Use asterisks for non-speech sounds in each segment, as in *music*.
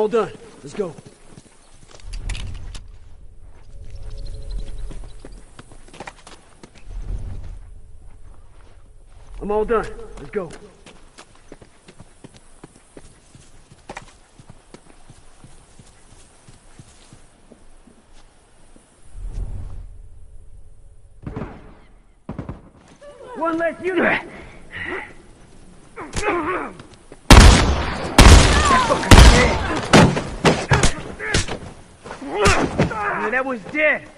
all done. Let's go. I'm all done. Let's go. One less unit. Yeah, that was dead.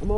I'm all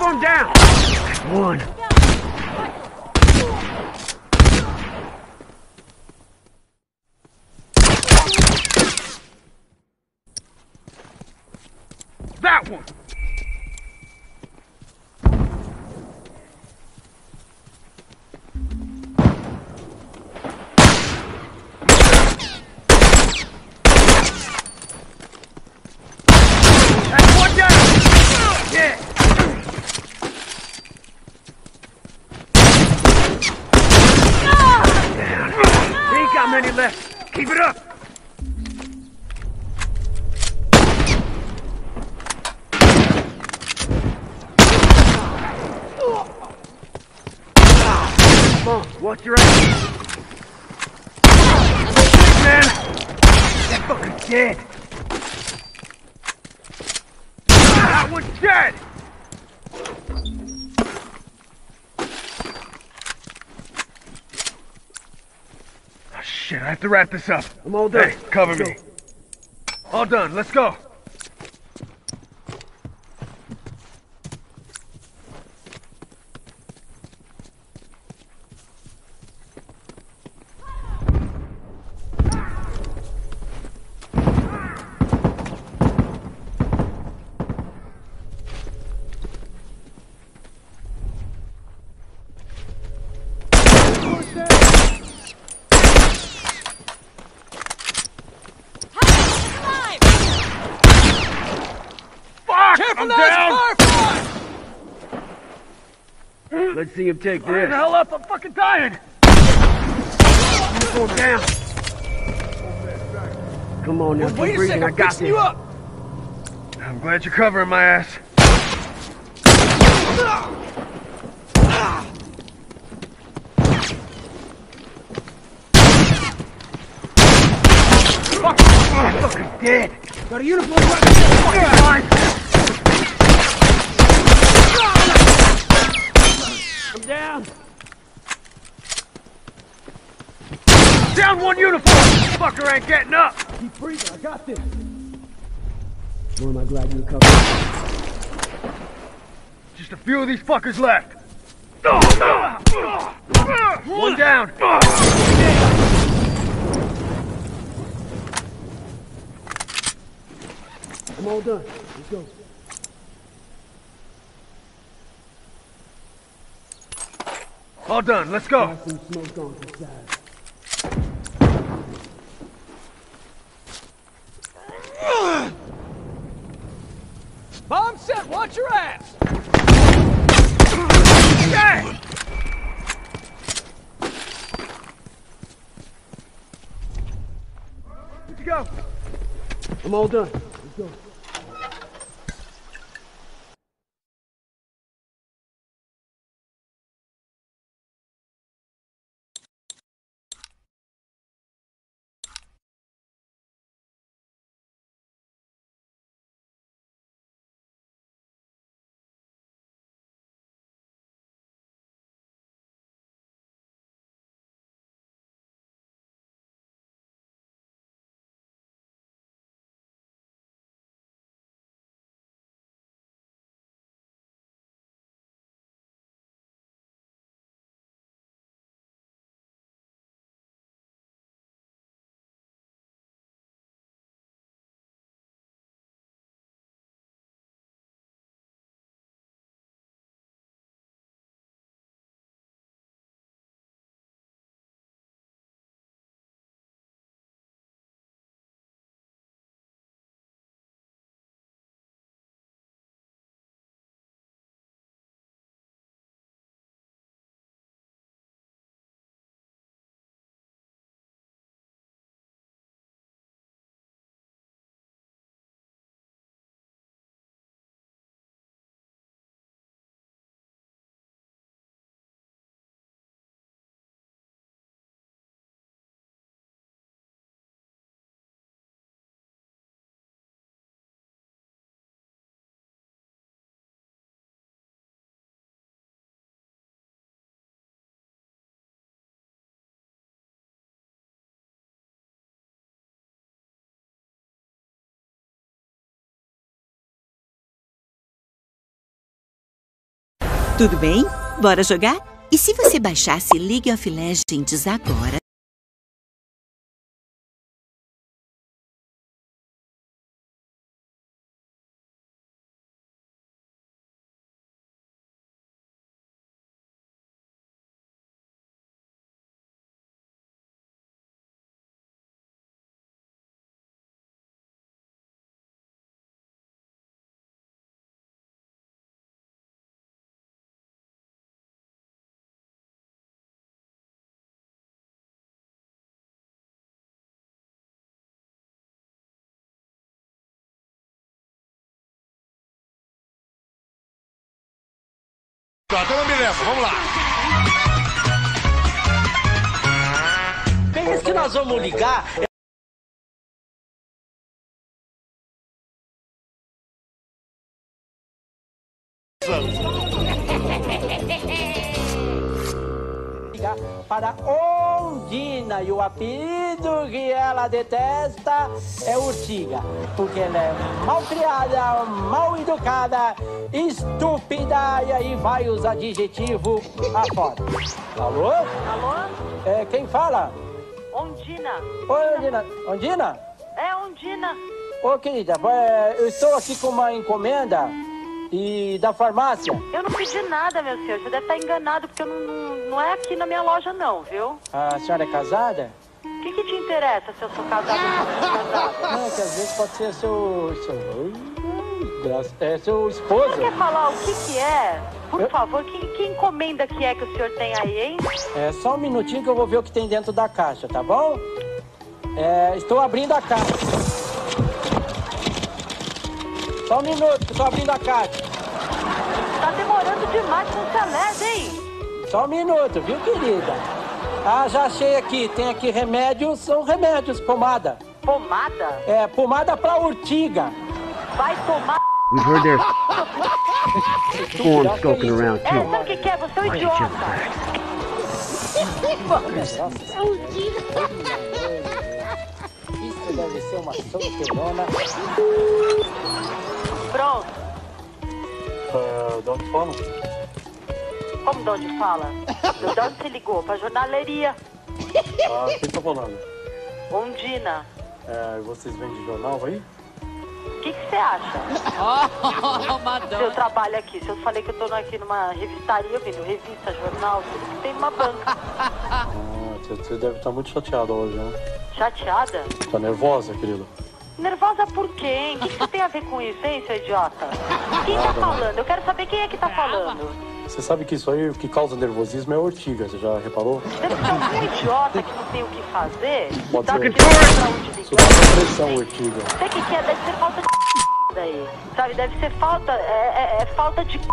Uniform down. One. That one. Have to wrap this up. I'm all done. Hey, cover Let's me. go. All done, let's go. Fuck! I'm down! Let's see him take the this. hell up, I'm fucking dying! Uniform down. Come on now, keep Wait a breathing. second, I got this. you up! I'm glad you're covering my ass. Fuck! I'm fucking dead! Got a uniform right there. Fucking fine! I'm down. Down one uniform! Fucker ain't getting up! Keep breathing. I got this. Boy, am I glad you recovered. Just a few of these fuckers left. One down. I'm all done. Let's go. All done. Let's go. Got some smoke on the side. Bomb set, watch your ass! Yeah. Good to go. I'm all done. Tudo bem? Bora jogar? E se você baixasse League of Legends agora? Eu não me lembro. Vamos lá. Quem é que nós vamos ligar? Ligar Para Ondina e o apelido que ela detesta é Urtiga, porque ela é mal criada, mal educada, estúpida e aí vai os adjetivos afora. Alô? Alô? É, quem fala? Ondina. Oi, Ondina. Ondina? É Ondina. Ô, querida, é, eu estou aqui com uma encomenda e da farmácia. Eu não pedi nada, meu senhor. Você deve estar enganado, porque não, não, não é aqui na minha loja, não, viu? A senhora é casada? O que, que te interessa se eu sou casada ou casada? Não, que às vezes pode ser seu. seu. É seu Você esposo. quer falar o que que é? Por Eu- favor, que, que encomenda que é que o senhor tem aí, hein? É só um minutinho que eu vou ver o que tem dentro da caixa, tá bom? É, estou abrindo a caixa. Só um minuto, que eu estou abrindo a caixa. Tá demorando demais com o Celeste, hein? Só um minuto, viu, querida? Ah, já achei aqui. Tem aqui remédios, são remédios, pomada. Pomada? É, pomada pra urtiga. Vai tomar... We've heard there's *laughs* forms skulking around É, too. sabe o que que é? Você é um idiota. *laughs* Isso *laughs* deve ser uma solteirona. Pronto. Uh, de onde fala? Como de onde fala? De onde você ligou? Pra jornaleria. Ah, quem tá falando? Ondina. É, vocês vendem jornal aí? O que você acha? *laughs* Se eu trabalho aqui, se eu falei que eu tô aqui numa revistaria, vendo revista, jornal, tudo que tem numa banca. *laughs* Ah, você deve estar muito chateada hoje, né? Chateada? Tá nervosa, querida? Nervosa por quê, hein? O que, que você tem a ver com isso, hein, seu idiota? Quem tá falando? Eu quero saber quem é que tá falando. Você sabe que isso aí, o que causa nervosismo é a ortiga, você já reparou? Deve ser algum idiota que não tem o que fazer. Pode Sabe ser. que pra onde Isso dá pressão, ortiga. O que, que é, deve ser falta de *laughs* daí. Sabe, deve ser falta. É, é- é falta de. *laughs* Quem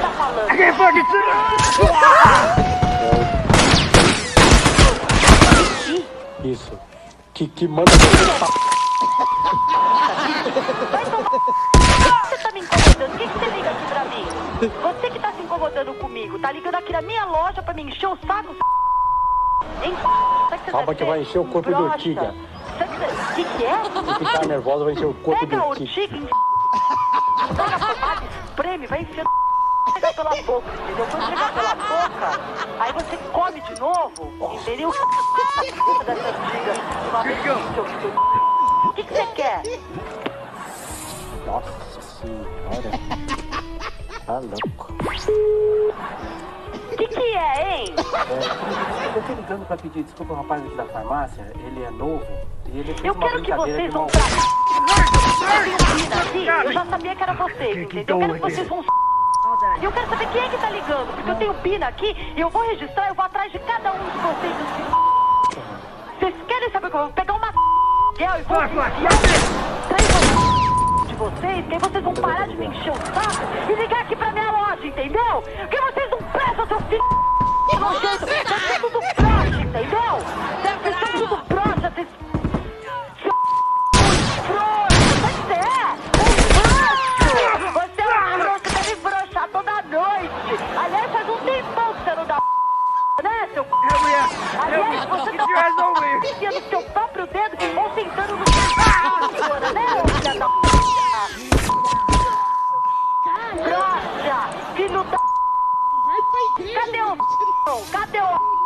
tá falando? *laughs* Isso. Que, que manda você Vai tomar. Você que tá se incomodando comigo, tá ligando aqui na minha loja pra me encher o saco? Hein? Sabe que você Calma que vai encher o corpo broxa? ortiga. Sabe que você- que, que é? Se ficar nervosa, vai encher o corpo Pega a do ortiga. urtiga, e pega a pomada, espreme, vai enfiando pegar pela boca, entendeu? Quando chegar pela boca, aí você come de novo, entendeu? Dessa de uma vez que filho. O que que você quer? Nossa senhora. Tá louco. O que que é, hein? Eu tô ligando pra pedir desculpa ao rapaz aqui da farmácia. Ele é novo e ele fez Eu uma quero que vocês vão pra... Eu já sabia que era vocês, entendeu? Eu quero que vocês vão... E eu quero saber quem é que tá ligando, porque eu tenho pina aqui e eu vou registrar, eu vou atrás de cada um de vocês. assim. Vocês querem saber como eu vou pegar uma e vou vocês, que vocês vão parar de me encher o saco e ligar aqui pra minha loja, entendeu? Porque vocês não prestam, seu filho nojento. Deve ser tudo broxa, entendeu? Deve ser tudo broxa, vocês... É um é um! Aliás, faz um tempão que você não dá né, seu Aliás, você tá enfiando no seu próprio dedo ou sentando no seu agora, né, ô filha da Brocha! Filho da. Vai! Cadê o. Cadê o.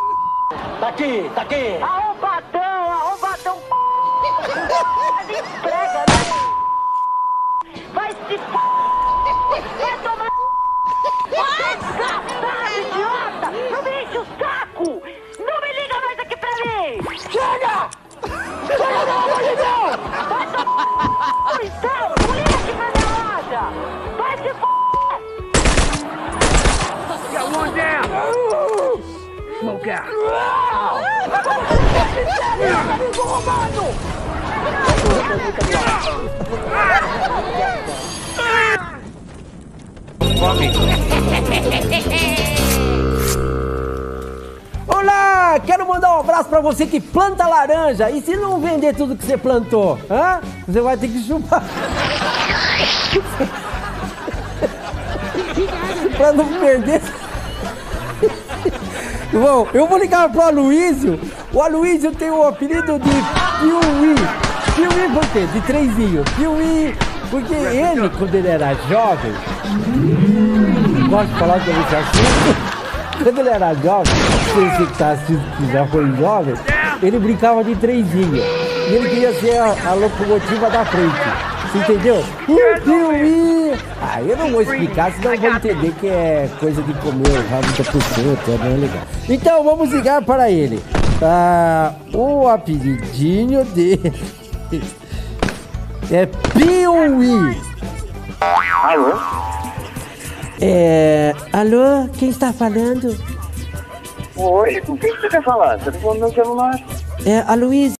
Tá aqui, tá aqui! Arrombadão, arrombadão! Mas prega, né? Vai se. Vai tomar. Você desgraçado, idiota! Não me enche o saco! Não me liga mais aqui pra mim! Chega! Minha loja! Vai se f***! Got one down. Smoke out. *laughs* Olá, quero mandar um abraço pra você que planta laranja. E se não vender tudo que você plantou? Hã? Você vai ter que chupar. *laughs* pra não perder. Bom, eu vou ligar pro Aloysio. O Aloysio tem o apelido de Piuí. Piuí por quê? De trenzinho. Piuí. Porque ele, quando ele era jovem, gosto de falar sobre esse assunto. Quando ele era jovem, você que tá assistindo que já foi jovem, ele brincava de trenzinho. E ele queria ser a, a locomotiva da frente. Você entendeu? Piu, piuí. Ah, eu não vou explicar, senão eu vou entender que é coisa de comer o da pessoa, tá bem legal. Então, vamos ligar para ele. Ah, o apelidinho dele *laughs* é Piuí. Alô? É. Alô, quem está falando? Oi, com quem você quer falar? Você tá falando no meu celular? É a Luísa.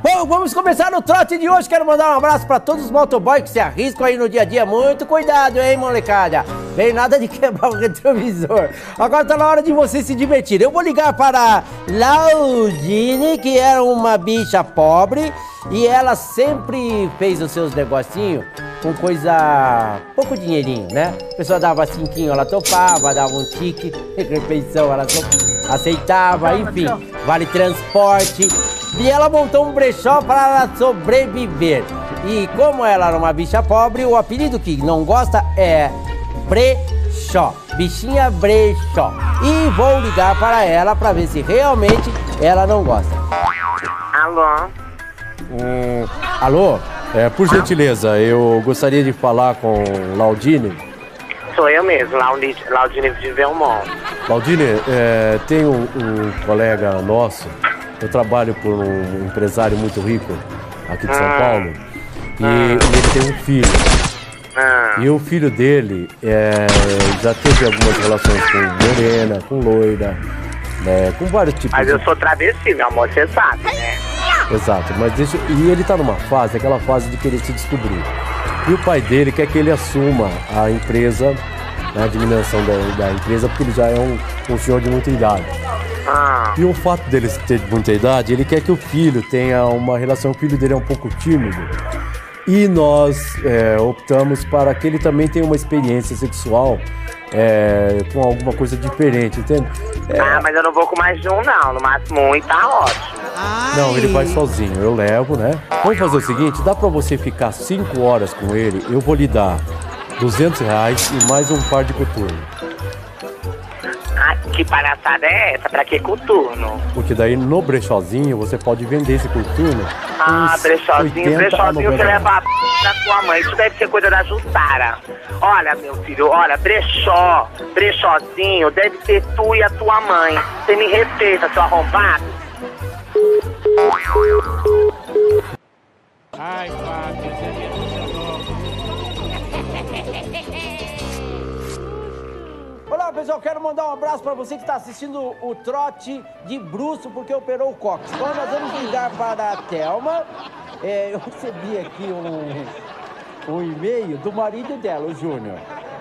Bom, vamos começar no trote de hoje. Quero mandar um abraço para todos os motoboys que se arriscam aí no dia a dia. Muito cuidado, hein, molecada? Bem nada de *laughs* quebrar o retrovisor. Agora tá na hora de você se divertir. Eu vou ligar para Laudine, que era uma bicha pobre e ela sempre fez os seus negocinhos com coisa. pouco dinheirinho, né? A pessoa dava cinquinho, ela topava, dava um tique, *laughs* refeição, ela to- aceitava, enfim, vale transporte. E ela montou um brechó para ela sobreviver. E como ela era uma bicha pobre, o apelido que não gosta é brechó. Bichinha brechó. E vou ligar para ela para ver se realmente ela não gosta. Alô? Hum, alô? É, por gentileza, eu gostaria de falar com Laudine. Sou eu mesmo, Laudine, Laudine de Velmont. Laudine, é, tem um, um colega nosso, eu trabalho por um empresário muito rico aqui de São Ah. Paulo, e, e ele tem um filho. Ah, E o filho dele é, já teve algumas relações com morena, com loira, né, com vários tipos mas de eu sou travesti, meu amor, você sabe, né? Exato, mas deixa. E ele tá numa fase, aquela fase de querer se descobrir. E o pai dele quer que ele assuma a empresa, né, a administração da, da empresa, porque ele já é um, um senhor de muita idade. Ah, E o fato dele ter muita idade, ele quer que o filho tenha uma relação. O filho dele é um pouco tímido. E nós é, optamos para que ele também tenha uma experiência sexual é, com alguma coisa diferente, entende? É, ah, mas eu não vou com mais de um, não. No máximo um e tá ótimo. Não, ele vai sozinho, eu levo, né? Vamos fazer o seguinte, dá pra você ficar 5 horas com ele, eu vou lhe dar 200 reais e mais um par de coturno. Que palhaçada é essa? Pra que coturno? Porque daí no brechózinho você pode vender esse coturno. Ah, brechozinho, 80 a brechozinho 90 você leva a p da sua mãe. Isso deve ser coisa da Jussara. Olha, meu filho, olha, brechó, brechózinho, deve ser tu e a tua mãe. Você me respeita, seu arrombado? Olá pessoal, quero mandar um abraço pra você que está assistindo o trote de bruxo porque operou o cox. Então nós vamos ligar para a Thelma. É, eu recebi aqui um, um e-mail do marido dela, o Júnior.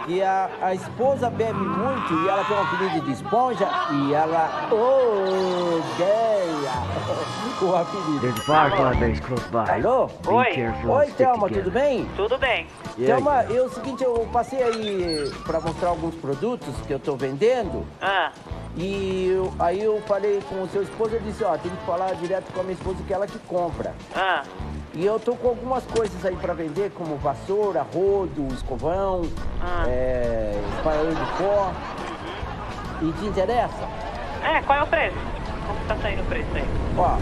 E a, a esposa bebe muito e ela tem um apelido de esponja e ela odeia *laughs* o apelido. There's close by. Alô? Oi. Oi, Thelma, tudo bem? Tudo bem. Thelma, é o seguinte, eu passei aí pra mostrar alguns produtos que eu tô vendendo. Ah, E eu- aí eu falei com o seu esposo, eu disse, ó, tem que falar direto com a minha esposa que ela que compra. ah. E eu tô com algumas coisas aí pra vender, como vassoura, rodo, escovão, Ah. é, espalhador de pó. E te interessa? É, qual é o preço? Como tá saindo o preço aí? Ó,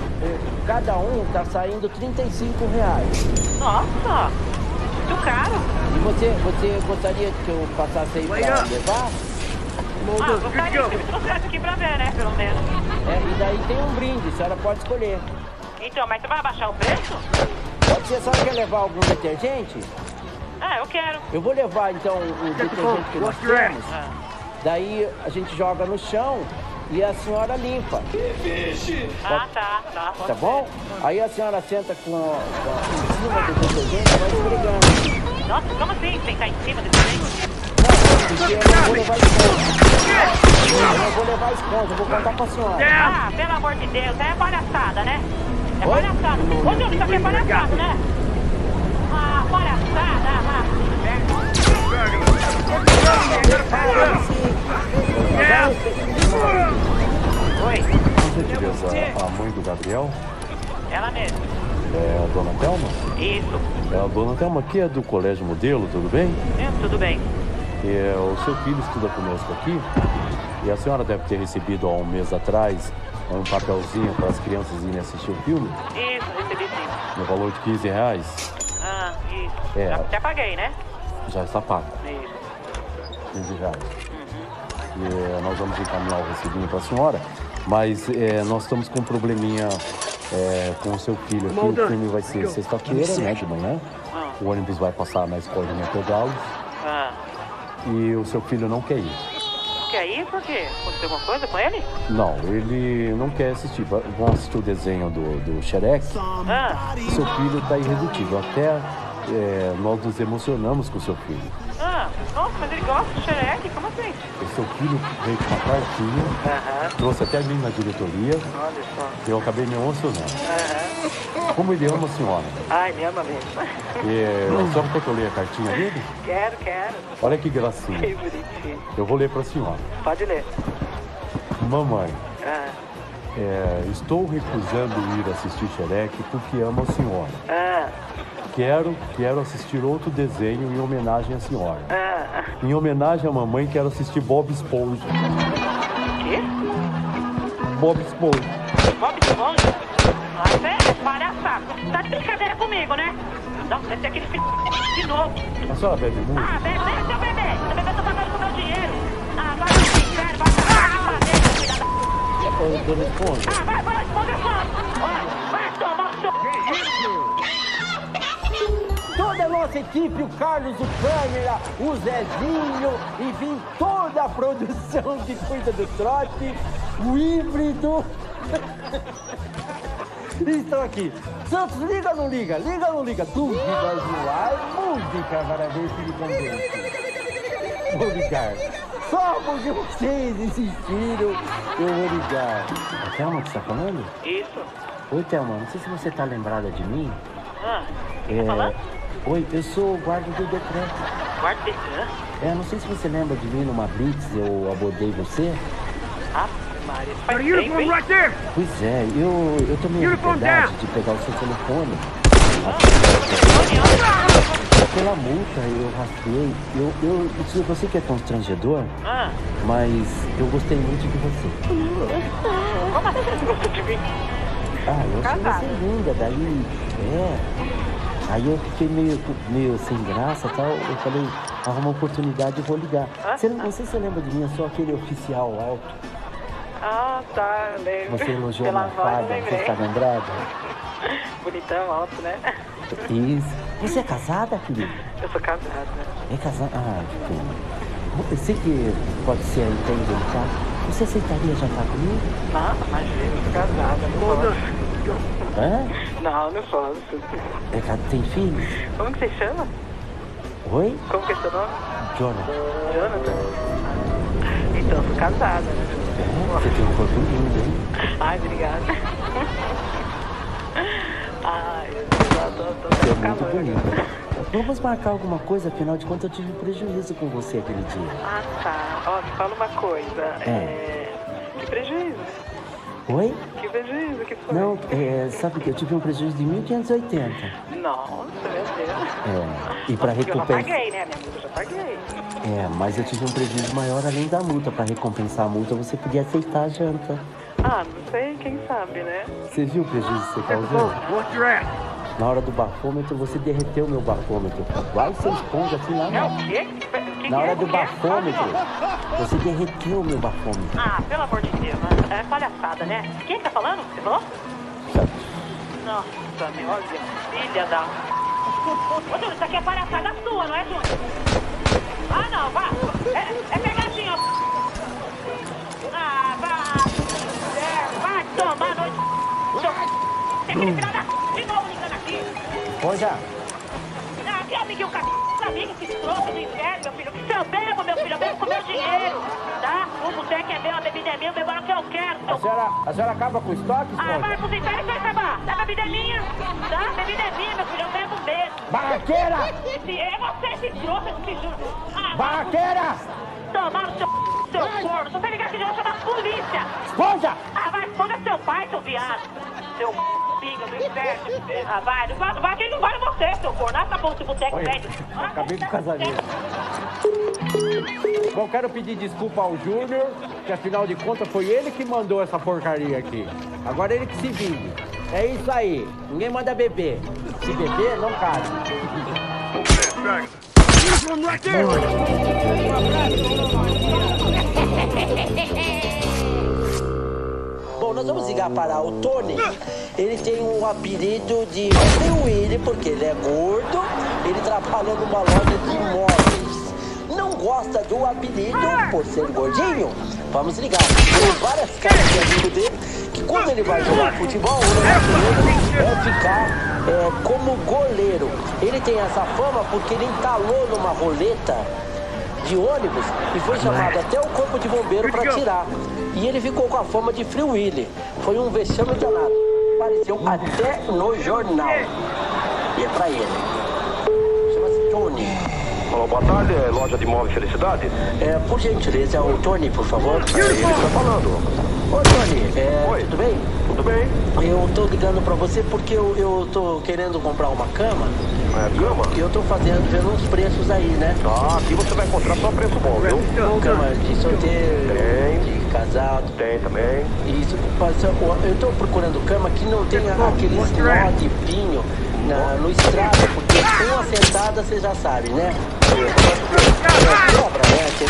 cada um tá saindo 35 reais. Nossa, muito caro. E você, você gostaria que eu passasse aí pra levar? Ah, gostaria que trouxesse aqui pra ver, né, pelo menos. É, e daí tem um brinde, a senhora pode escolher. Então, mas você vai abaixar o preço? Pode ser, a senhora quer levar algum detergente? Ah, eu quero. Eu vou levar então o detergente que nós temos. Daí a gente joga no chão e a senhora limpa, Ah, tá, tá. tá bom? Aí a senhora senta com, com em cima do detergente e vai esfregando. Nossa, como assim? Sentar em cima desse trem? Porque eu não vou levar esponja. Eu não vou levar esponja, eu vou contar pra senhora. Ah, pelo amor de Deus, é palhaçada, né? É palhaçada. Ô, Júlio, isso aqui é palhaçada, né? Ah, palhaçada. Ah, Oi, Por gentileza, a mãe do Gabriel ela mesma. é a dona Thelma? Isso. É a dona Thelma aqui é do Colégio Modelo, tudo bem? É, tudo bem. É, o seu filho estuda conosco aqui e a senhora deve ter recebido há um mês atrás um papelzinho para as crianças irem assistir o filme Isso, recebi sim. no valor de 15 reais. Ah, isso. É. Já, já paguei, né? Já está pago, Isso. 15 reais. E, é, nós vamos encaminhar o recibinho para a senhora, mas é, nós estamos com um probleminha é, com o seu filho aqui. O filme vai ser sexta-feira, né, de manhã. O ônibus vai passar na escolinha pegá-los. Ah. E o seu filho não quer ir. Quer ir por quê? Aconteceu alguma coisa com ele? Não, ele não quer assistir. Vão assistir o desenho do, do Shrek. Ah, O seu filho está irredutível. Até é, nós nos emocionamos com o seu filho. ah, nossa, mas ele gosta do Shrek? Como assim? O seu filho veio com uma cartinha, Aham, trouxe até mim na diretoria. olha só. Eu acabei me emocionando. Aham. Como ele ama a senhora. Ai, me ama mesmo. É, a senhora quer que eu leia a cartinha dele? Quero, quero. Olha que gracinha. Que bonitinho. Eu vou ler para a senhora. Pode ler. Mamãe, Ah, é, estou recusando ir assistir Shrek porque amo a senhora. ah, Quero, quero assistir outro desenho em homenagem à senhora. ah. Em homenagem à mamãe, quero assistir Bob Esponja. Quê? Bob Esponja. Bob Esponja? Ah, isso é palhaçada. Tá de brincadeira comigo, né? Não, deve ser aquele filho de novo. A senhora bebe muito? Ah, bebe, bebe, seu bebê. Seu bebê tá pagando com meu dinheiro. Ah, vai pro inferno, vai pra lá, filha da... Ô, Dona Esponja. Ah, vai, vai, esponja só. Vai, vai tomar o seu... Toda a nossa equipe, o Carlos, o câmera, o Zezinho, enfim, toda a produção que cuida do trote, o híbrido. Estão aqui. Santos, liga ou não liga? Liga ou não liga? Dúvidas no ar, música para ver se ele convence. Vou ligar. Só porque vocês insistiram, eu vou ligar. A Thelma que está falando? Isso. Oi, Thelma, não sei se você está lembrada de mim. Ah, É, tá falando? Oi, eu sou o guarda do decreto. Guarda Detran? É, não sei se você lembra de mim numa blitz, eu abordei você. Ah, Isso Got faz tempo, hein? right there! Pois é, eu, eu tomei a Uniform liberdade de pegar o seu telefone. Olha, Pela multa, eu rastreei. Eu, eu, eu, eu sei que é constrangedor, Ah, mas eu gostei muito de você. como assim você gostou de mim? Ah, eu achei você linda, daí. É. Aí eu fiquei meio, meio sem graça e tal. Eu falei, arruma uma oportunidade, eu vou ligar. Ah, Você, não sei se você lembra de mim, eu sou aquele oficial alto. Ah, tá, eu lembro. Você elogiou Pela minha voz, farda, você está lembrada? *laughs* Bonitão, alto, né? Isso. Você é casada, querida? Eu sou casada. É casada? Ah, que pena. Eu sei que pode ser aí bem delicado. Você aceitaria jantar comigo? Não, imagina, eu sou casada. Não. Hã? Não, não posso. É, tem filhos? Como que você chama? Oi? Como que é seu nome? Jonathan. Jonathan? Então, eu sou casada, né? É, você tem um corpo lindo, hein? Ai, obrigada. *laughs* Ai, eu tô, tô, tô, é muito bonita. *laughs* Vamos marcar alguma coisa, afinal de contas eu tive prejuízo com você aquele dia. Ah, tá. Ó, me fala uma coisa. É... Que prejuízo? Oi? Que prejuízo que foi? Não, é, sabe que eu tive um prejuízo de 1.580. Nossa, meu Deus. É, e para Eu já paguei, né? Minha multa eu já paguei. É, mas eu tive um prejuízo maior além da multa. Para recompensar a multa, você podia aceitar a janta. Ah, não sei, quem sabe, né? Você viu o prejuízo que você causou? Your ass! Na hora do bafômetro, você derreteu meu bafômetro. Igual você esponja assim lá É na, o quê? Que na é? hora do bafômetro. Você derreteu meu bafômetro. Ah, pelo amor de Deus, mano. é palhaçada, né? Quem que tá falando? Você falou? Nossa, meu, olha, filha da... *laughs* Ô, Júnior, isso aqui é palhaçada sua, não é, Júnior? Ah, não, vá. É, é pegadinha. Ah, vá. É, vai tomar a noite. Tem que virar da... De novo ligando aqui. Poja, Ah, que amiguinho, cara. Amigo, que trouxa do inferno, meu filho. Eu bebo com meu dinheiro. Tá? O boteco é meu, a bebida é minha, eu bebo a hora que eu quero. a senhora, a senhora acaba com o estoque, Ah, vai Esponja? pros infernos, vai acabar. A bebida é minha. Tá? A bebida é minha, meu filho, eu bebo mesmo. Barraqueira! Esse é você, esse trouxa, esse juro. Ah, vai Barraqueira! Tomar no seu, seu corno. Se você ligar aqui, eu vou chamar a polícia. Esponja! Ah, vai, esconda seu pai, seu viado. Seu pinga do inferno. Ah, vai, não vai, não vai, quem não vai é você, seu corno. Ah, tá bom, esse boteco velho. Ah, acabei com o casamento. Bom, quero pedir desculpa ao Júnior, que afinal de contas foi ele que mandou essa porcaria aqui. Agora ele que se vingue. É isso aí. Ninguém manda beber. Se beber, não cabe. Bom, nós vamos ligar para o Tony. Ele tem um apelido de Willy porque ele é gordo. Ele trabalha numa loja de imóveis. Não gosta do apelido por ser gordinho? Vamos ligar. Tem várias caras de amigo dele que quando ele vai jogar futebol, o negócio dele é ficar é, como goleiro. Ele tem essa fama porque ele entalou numa roleta de ônibus e foi chamado até o corpo de bombeiro para tirar. E ele ficou com a fama de Free Willy. Foi um vexame danado. Apareceu até no jornal. E é pra ele. Alô, boa tarde, é loja de imóveis Felicidade? É, por gentileza, é o Tony, por favor. É ele que tá falando. Ô, Tony, é, Oi. tudo bem? Tudo bem? Eu tô ligando pra você porque eu, eu tô querendo comprar uma cama. É, cama? E eu tô fazendo, vendo uns preços aí, né? Ah, aqui você vai encontrar só preço bom, viu? Cama de solteiro, Tem. de casado. Tem também. Isso, eu tô procurando cama que não tenha aqueles nó de pinho na, no estrado, porque com a sentada você já sabe, né? É, né?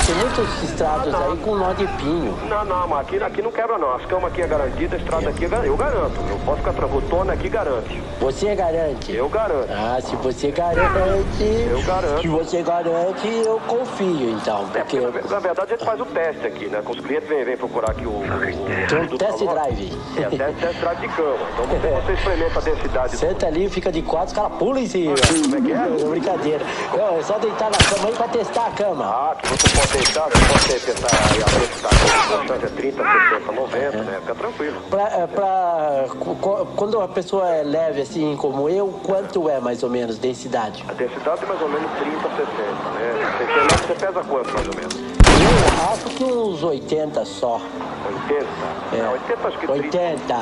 Tem, muitos estrados aí com nó de pinho. Não, não, mas aqui, aqui não quebra não. As camas aqui é garantida, a estrada aqui é eu garanto. Eu posso ficar tranquilo. O Tony aqui garante. Você garante? Eu garanto. Ah, se você garante. Eu garanto. Se você garante, eu confio então. É, Porque. porque na, verdade a gente faz o teste aqui, né? Com os clientes vêm, vêm procurar aqui o. o, o um test loja. drive. É, teste, test drive de cama. Então você, você *laughs* experimenta a densidade. Senta ali, fica de quatro, os caras pulam em cima. Como é que é? *laughs* Brincadeira. Não, é só deitar na cama aí pra testar a cama. Ah, que você pode você pode testar aí a chance é 30, 60, 90, né? Fica tranquilo. Pra, é, pra- quando a pessoa é leve assim como eu, quanto é mais ou menos densidade? A densidade é mais ou menos 30, 60, né? Você, pesa quanto mais ou menos? Eu acho que uns 80 só. 80? É. Não, 80 acho que 30. 80.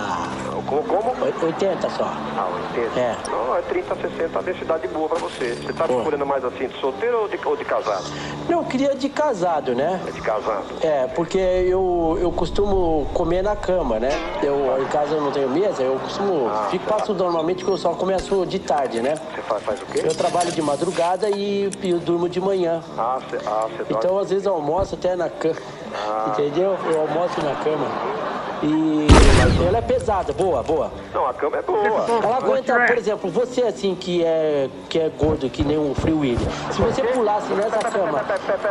Como? Como? Oi- 80 só. Ah, 80? É. Não, é 30, 60, a densidade boa pra você. Você tá procurando mais assim de solteiro ou de, ou de casado? Não, eu queria de casado, né? É de casado. É, porque eu, eu costumo comer na cama, né? Eu em casa eu não tenho mesa, eu costumo. Ah, fico, tá. passo normalmente que eu só começo de tarde, né? Você faz, faz o quê? Eu trabalho de madrugada e, eu durmo de manhã. Ah, você ah, dorme. Então, às vezes, eu almoço até na cama. Ah. Entendeu? Eu almoço na cama. E ela é pesada, boa, boa. Não, a cama é boa. Ela aguenta, por exemplo, você assim que é, que é gordo, que nem um Free Willy. Se você pulasse nessa cama,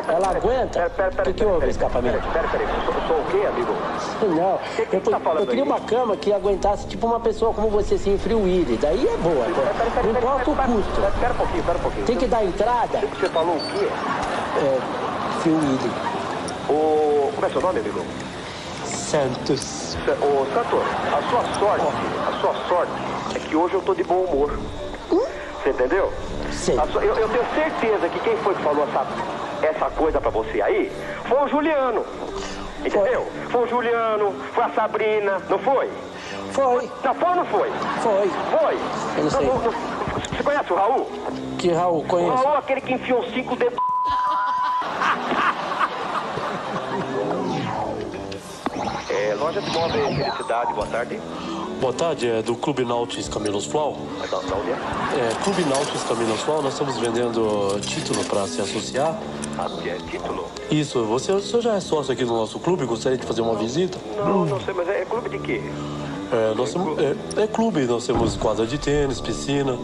ela aguenta? O que, que houve, escapamento? Pera, pera, eu sou, o quê, amigo? Não, eu, tá eu queria uma cama que aguentasse tipo uma pessoa como você, assim, Free Willy. Daí é boa, não importa o custo. Pera, pera um pouquinho, pera um pouquinho. Tem que dar entrada, Você falou o quê? é, Free Willy. O... Como é seu nome, amigo? Santos. Ô, Santos, a sua sorte, a sua sorte é que hoje eu tô de bom humor. Você entendeu? Sei. A sua- eu, eu tenho certeza que quem foi que falou essa, essa coisa pra você aí foi o Juliano. Entendeu? Foi o Juliano, foi a Sabrina, não foi? Foi, Não foi ou não foi? foi. Foi. Eu não sei. você conhece o Raul? Que Raul, O conheço. Raul é aquele que enfiou cinco dedos. *laughs* É, Felicidade, boa tarde. Boa tarde, é do Clube Nautis Camilos Flau. Da, da onde é? É, Clube Nautis Camilos Flau, nós estamos vendendo título para se associar. Ah, é título? Isso, você, você já é sócio aqui do nosso clube? Gostaria de fazer uma visita? Não, não sei, mas é, é clube de quê? É, nós temos, é, é clube, nós temos quadra de tênis, piscina.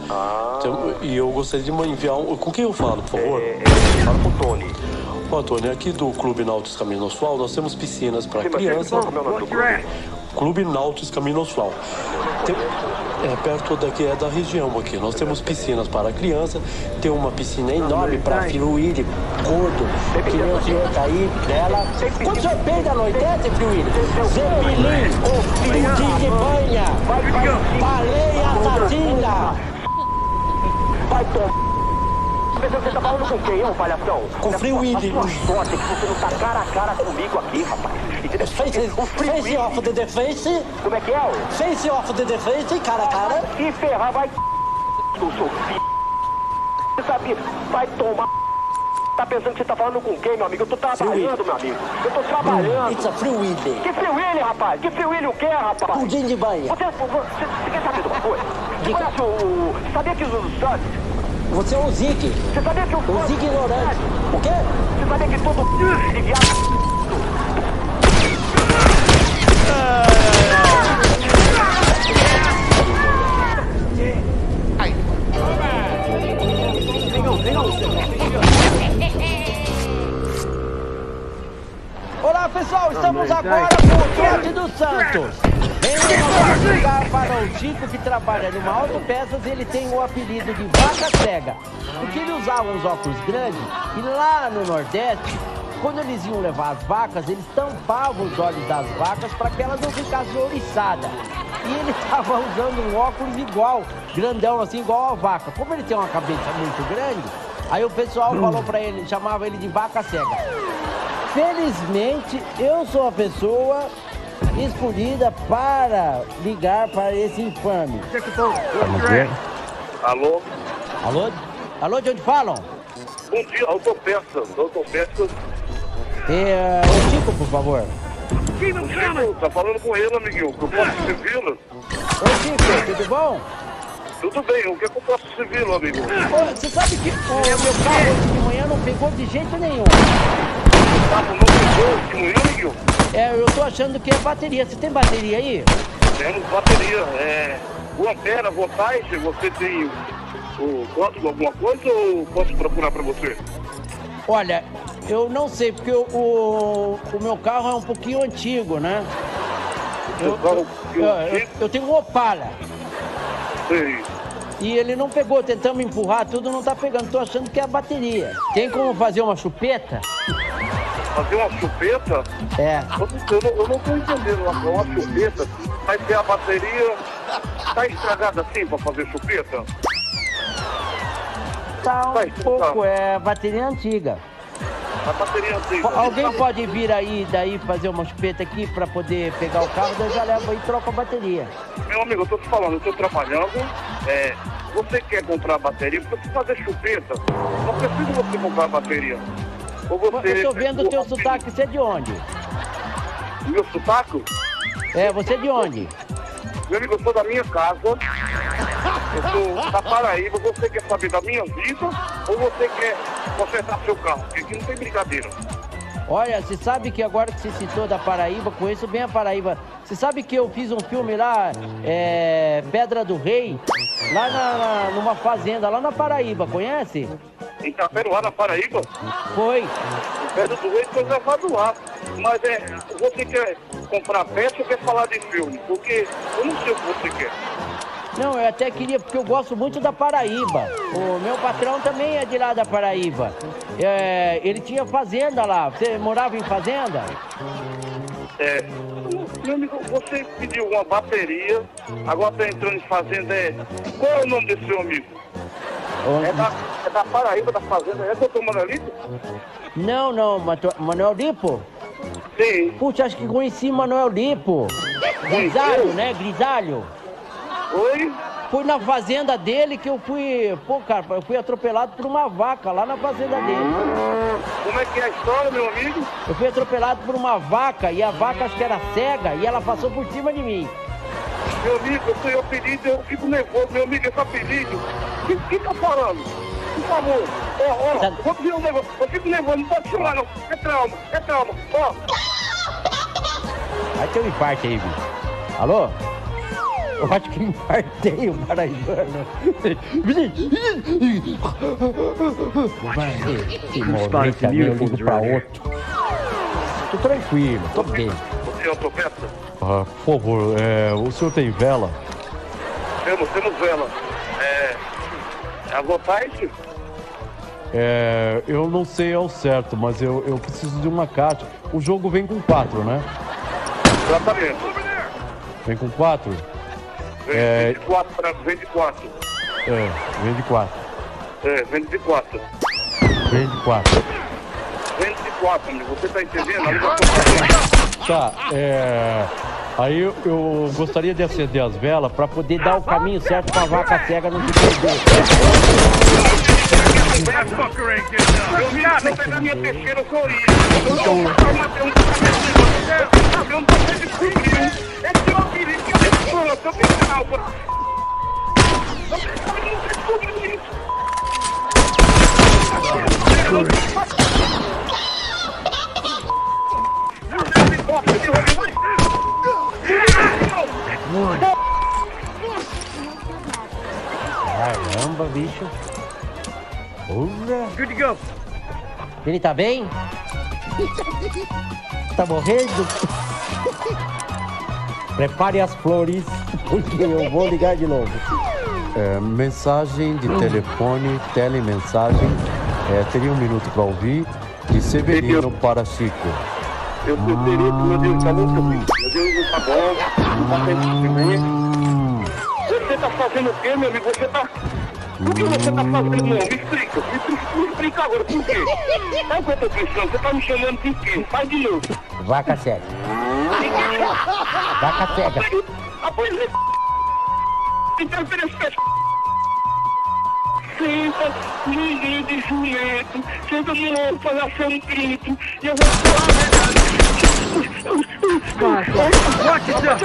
Tem- e eu gostaria de enviar um. Com quem eu falo, por favor? É, é, fala com o Tony. Ô, Antônio, aqui do Clube Náuticos Caminos Flau, nós temos piscinas para criança. é o clube? Náuticos Caminos Flau. Tem- é perto daqui, é da região aqui. Nós temos piscinas para criança, tem uma piscina enorme para Willy, gordo, que nem o senhor tá aí, dela. Quando o senhor peida, anoitece, Willy? Zeppelin, pudim de banha, baleia assassina. Vai tomar. Mas você tá falando com quem, ô palhação? Com o Free Willy. A sua sorte que você não tá cara a cara comigo aqui, rapaz. Entendeu? Face, O Free face off the defense, Como é que é, ô? face off the defense, cara a cara. Se ferrar, vai do seu filho. Você sabia? Vai tomar. Tá pensando que você tá falando com quem, meu amigo? Eu tô trabalhando, meu amigo. Eu tô trabalhando. It's a Free Willy. Que Free Willy, rapaz? Que Free Willy o quê, rapaz? Pudim de banha. Você, você, você quer saber de uma coisa? Você conhece o... sabia que os. Você é um Zig. Você sabia que o... Um Zig ignorante. O quê? Você sabia que todo... de viado... Olá pessoal, estamos agora com o Trote dos Santos. Vamos ligar para o Chico que trabalha numa autopeças ele tem o apelido de vaca cega. Porque ele usava uns óculos grandes e lá no Nordeste, quando eles iam levar as vacas, eles tampavam os olhos das vacas para que elas não ficassem ouriçadas. E ele *laughs* estava usando um óculos igual, grandão assim, igual a vaca. Como ele tem uma cabeça muito grande, aí o pessoal falou para ele, chamava ele de vaca cega. Felizmente, eu sou a pessoa escolhida para ligar para esse infame. Alô? Alô? Alô, de onde falam? Bom dia, autopeças, autopeças. É, o Chico, por favor. Chico, tá falando com ele, amiguinho, que eu posso servi-lo? Ô, Chico, tudo bom? Tudo bem, o que, é que eu posso servi-lo, amigo? Ô, você sabe que o meu carro hoje de manhã não pegou de jeito nenhum. É, eu tô achando que é bateria. Você tem bateria aí? Temos bateria, é... O ampere, a voltagem, você tem o código, alguma coisa ou posso procurar pra você? Olha, eu não sei, porque o, o, o meu carro é um pouquinho antigo, né? Eu, carro é um eu, eu- antigo? eu tenho um Opala. Sei. E ele não pegou, tentamos empurrar tudo, não tá pegando. Tô achando que é a bateria. Tem como fazer uma chupeta? Fazer uma chupeta? É. Eu não, eu não, tô entendendo, uma, uma chupeta vai ter a bateria... Tá estragada assim pra fazer chupeta? Tá um Vai, pouco, tá. é bateria antiga. A bateria antiga. Alguém pode vir aí, daí fazer uma chupeta aqui pra poder pegar o carro, daí já levo aí e troco a bateria. Meu amigo, eu tô te falando, eu tô trabalhando. É, você quer comprar a bateria, pra você fazer chupeta, não precisa você comprar a bateria. Ou você. Eu tô vendo o teu sotaque, você é de onde? Meu sotaque? É, você é de onde? Meu amigo, eu sou da minha casa. Eu sou da Paraíba. Você quer saber da minha vida ou você quer consertar seu carro? Porque aqui não tem brincadeira. Olha, você sabe que agora que você citou da Paraíba, conheço bem a Paraíba. Você sabe que eu fiz um filme lá, é, Pedra do Rei, lá na, na- numa fazenda, lá na Paraíba, conhece? Em Itaperuá, na Paraíba, Foi. Pedro do Rei foi gravado lá. Mas é, você quer comprar peça ou quer falar de filme? Porque eu não sei o que você quer. Não, eu até queria, porque eu gosto muito da Paraíba. O meu patrão também é de lá da Paraíba. É, ele tinha fazenda lá. Você morava em fazenda? É, meu amigo, você pediu uma bateria, agora tá entrando em fazenda. É, qual é o nome desse seu amigo? É da, é da Paraíba, da fazenda. É doutor Manuelito? Não, não, Manuel Lipo? Sim. Puxa, acho que conheci Manuel Lipo. Grisalho, né? Grisalho. Oi? Fui na fazenda dele que eu fui. Pô, cara, eu fui atropelado por uma vaca lá na fazenda dele. Como é que é a história, meu amigo? Eu fui atropelado por uma vaca e a vaca acho que era cega e ela passou por cima de mim. Meu amigo, eu tenho apelido, eu fico nervoso, meu amigo, esse apelido. O que, que tá falando? Por favor, ó, ó, Tá. vou pedir um negócio, eu fico nervoso, não pode chamar não. É trauma, é trauma, ó. Vai ter um infarto aí, bicho. Alô? Eu acho que infartei o paraibano. Também, eu ligo pra outro. Tô tranquilo, tô bem. Senhor profeta, Ah, por favor, é, o senhor tem vela? temos, temos vela. É. A vontade? É, eu não sei ao certo, mas eu, eu preciso de uma caixa. O jogo vem com quatro, né? Exatamente. Vem com quatro? É. vem de quatro, pra- vem de quatro. É, vem de quatro. É, vem de quatro. Vem de quatro. De amigo. Você tá entendendo? Tá, é. Aí eu, eu gostaria de acender as velas pra poder dar o caminho certo pra vaca cega não se perder. Eu pegar minha peixeira. Eu não. Eu não tô descobriu. Esse é eu eu tô não. Caramba, bicho. Porra. Good to go. Ele tá bem? Tá morrendo? Prepare as flores, porque eu vou ligar de novo. É, mensagem de telefone, telemensagem. É, teria um minuto pra ouvir. De Severino para Chico. Eu eu teria que, meu Deus, acabou o seu filho. Meu Deus, tá bom. Tá bem, Você tá fazendo o quê, meu amigo? Você tá. O que você tá fazendo, não? Me explica. Me, explica- me explica agora, por quê? Sabe o que eu tô pensando? Você tá me chamando de quê? Faz de novo. Vaca cega. Vaca cega. Ah, pois é. Então, peraí, peraí. Senta no ninho de jumento, senta no ouro para nascer um pinto, e eu vou Watch yourself.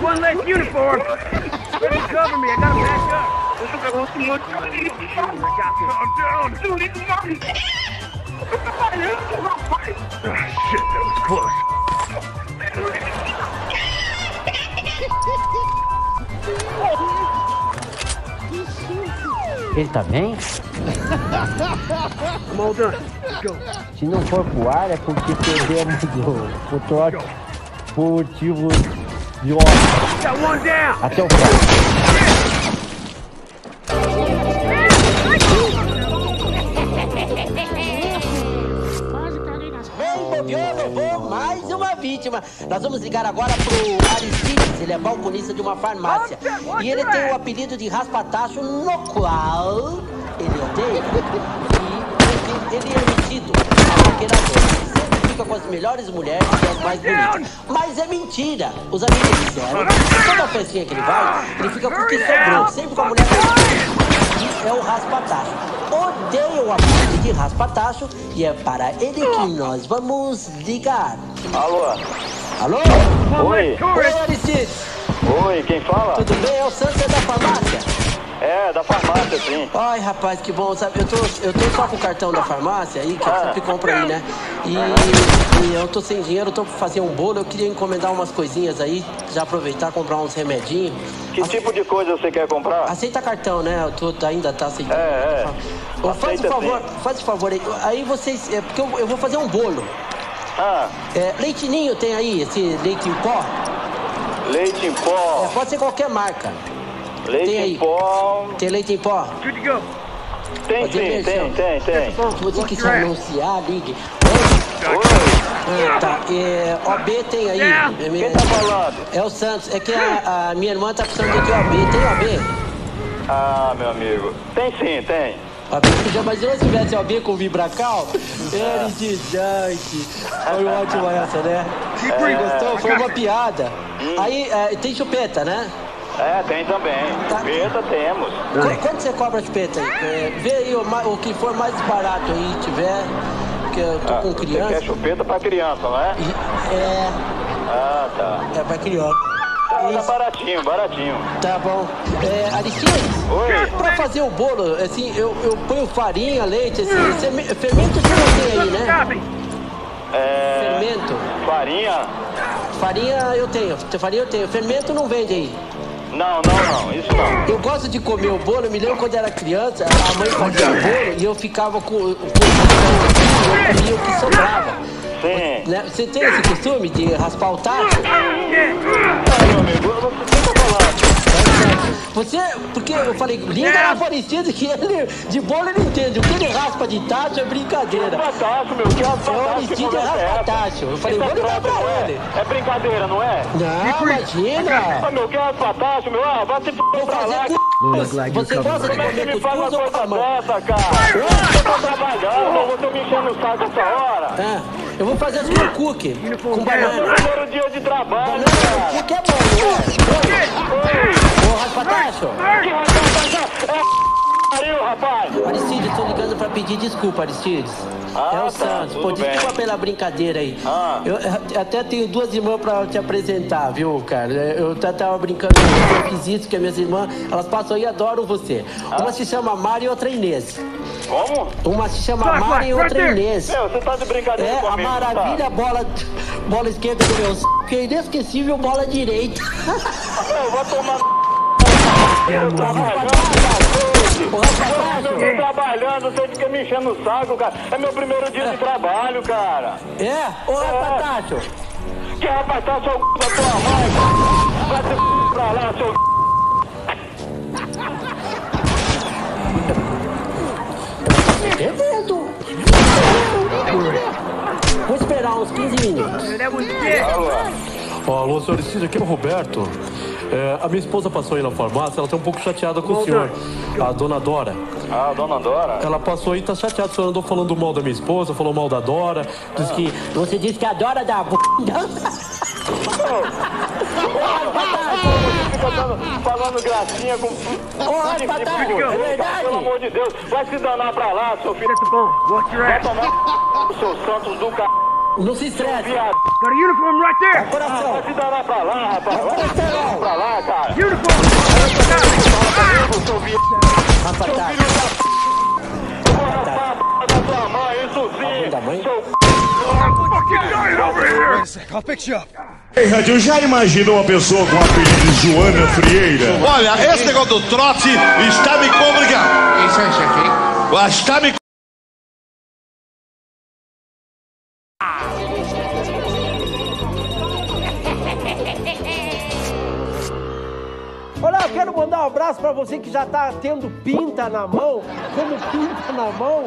One less uniform. Let me cover me. I gotta back up. Deixa eu pegar outro monte de Calm down. Eu tô trabalhando, rapaz. Ah, shit, that was close. Ele tá bem? Se não for pro ar é porque perdemos o, o trote por motivo de one down. Até o próximo. Levou mais uma vítima. Nós vamos ligar agora pro Aristides, ele é balconista de uma farmácia. E ele tem o apelido de Raspatacho, no qual ele odeia. E ele é metido a sempre fica com as melhores mulheres e as mais bonitas. Mas é mentira. Os amigos disseram que toda festinha que ele vai, ele fica com o que sobrou, sempre com a mulher mais é o Raspatacho. Odeia o apelido de Raspatacho e é para ele que nós vamos ligar. Alô? Alô? Oi? Oi, Aristides. Oi, quem fala? Tudo bem? É o Santos da farmácia? É, da farmácia, sim. Ai, rapaz, que bom, sabe? Eu tô, eu tô só com o cartão da farmácia aí, que Ah. sempre compra aí, né? E, e eu tô sem dinheiro, eu tô pra fazer um bolo, eu queria encomendar umas coisinhas aí, já aproveitar, comprar uns remedinhos. Que tipo de coisa você quer comprar? Aceita cartão, né? Eu tô, ainda tá aceitando. É, é. Ô, faz o favor, sim. faz o favor aí. Aí vocês. É, porque eu, eu vou fazer um bolo. Ah, É, leitinho tem aí, esse leite em pó? leite em pó. É, pode ser qualquer marca. Leite tem aí. em pó. Tem leite em pó? Good to go. Tem sim, tem, tem, tem. Se você quiser anunciar, ligue. Oi, Ah, tá. É, OB tem aí. É, quem tá falando? É o Santos. É que a, a minha irmã tá precisando de OB. Tem OB? Ah, meu amigo. Tem sim, tem. OB, já imaginou se tivesse OB com Vibracal? Ele distante. Foi ótima essa, né? É. Gostou? Foi uma *laughs* piada. Aí, é, tem chupeta, né? É, tem também. Chupeta temos. Qu- Quanto você cobra a chupeta aí? É, vê aí o, o que for mais barato aí, tiver. Porque eu tô Ah, com Você criança. quer chupeta pra criança, não é? É, Ah, tá. é pra criança. Tá, tá baratinho, baratinho. Tá bom. É, Aristides, Oi. pra fazer o bolo, assim, eu, eu ponho farinha, leite, assim, seme- fermento você não tem aí, né? Copy. É. Fermento. Farinha. Farinha eu tenho, farinha eu tenho. Fermento não vende aí. Não, não, não, isso não. Eu gosto de comer o bolo, eu me lembro quando era criança, a mãe fazia bolo e eu ficava com, com eu comia o que sobrava. Sim. Né? Você tem esse costume de raspar o tacho? Meu amigo, tá falando? Você, porque eu falei, linda era parecido que ele, de bolo ele entende. O que ele raspa de tacho é brincadeira. Tacho, meu, que raspa O? Aristide é raspa tacho. Eu falei, Isso vou é ligar pra é? ele. É brincadeira, não é? Não, imagina. Ah, meu, que raspa tacho, meu? Ah, vai se f*** pra fazer lá. Você gosta de é que comer me faz uma coisa dessa, cara? Eu tô trabalhando, você me enchendo o saco essa hora. É, eu vou fazer as com cookie, com banana. Primeiro dia de trabalho, Banana com cookie é bom, não é? Ô, raspa tacho. Que raspa tacho? É pariu, rapaz. Aristides, tô ligando pra pedir desculpa, Aristides. Ah, é o tá, Santos. tudo Pô, bem. desculpa pela brincadeira aí. Ah. Eu, eu até tenho duas irmãs pra te apresentar, viu, cara? Eu até tava brincando com eu fiz isso, que as minhas irmãs, elas passam aí e adoram você. Ah. Uma se chama Mari e outra Inês. Como? Uma se chama Vai, vai, Mari e vai outra ter. Inês. Meu, você tá de brincadeira É, a comigo, maravilha tá? bola, bola esquerda do meu c... que é inesquecível bola direita. Eu vou tomar... *laughs* Eu *laughs* trabalhando, Ô, rapaz, eu tô trabalhando, você fica me enchendo o saco, cara. É meu primeiro dia de trabalho, cara. É? Ô, Rapatacho. Que rapaz, tá seu c... da tua mãe, cara. Vai se pra lá, seu Evento. Vou esperar uns 15 minutos. It. Ó, alô, senhor Cid, aqui é o Roberto. É, a minha esposa passou aí na farmácia, ela tá um pouco chateada com o senhor. A dona Dora. Ah, dona Dora? Ela passou aí e tá chateada. O senhor andou falando mal da minha esposa, falou mal da Dora. Diz que. Você disse que adora dar bunda. Fica dando, falando gracinha com... Rapatacho, figura, é verdade. Pelo amor de Deus, vai se danar pra lá, seu filho. Vai tomar *laughs* o seu Santos do c... Não se estresse. Viado. Got a uniform right there. Ah, vai danar pra lá, rapaz. Vai pra lá, cara. Uniform. Comigo, seu viado. Rapatacho. Vou raspar a p... da tua mãe, isso sim. Da mãe? Seu Fucking dying over here. I'll fix you up. Ei, Radinho, já imaginou uma pessoa com o apelido de Joana Frieira? Olha, esse negócio do trote está me complicando. Isso aí, chefe. Está me mandar um abraço pra você que já tá tendo pinta na mão. Como pinta na mão.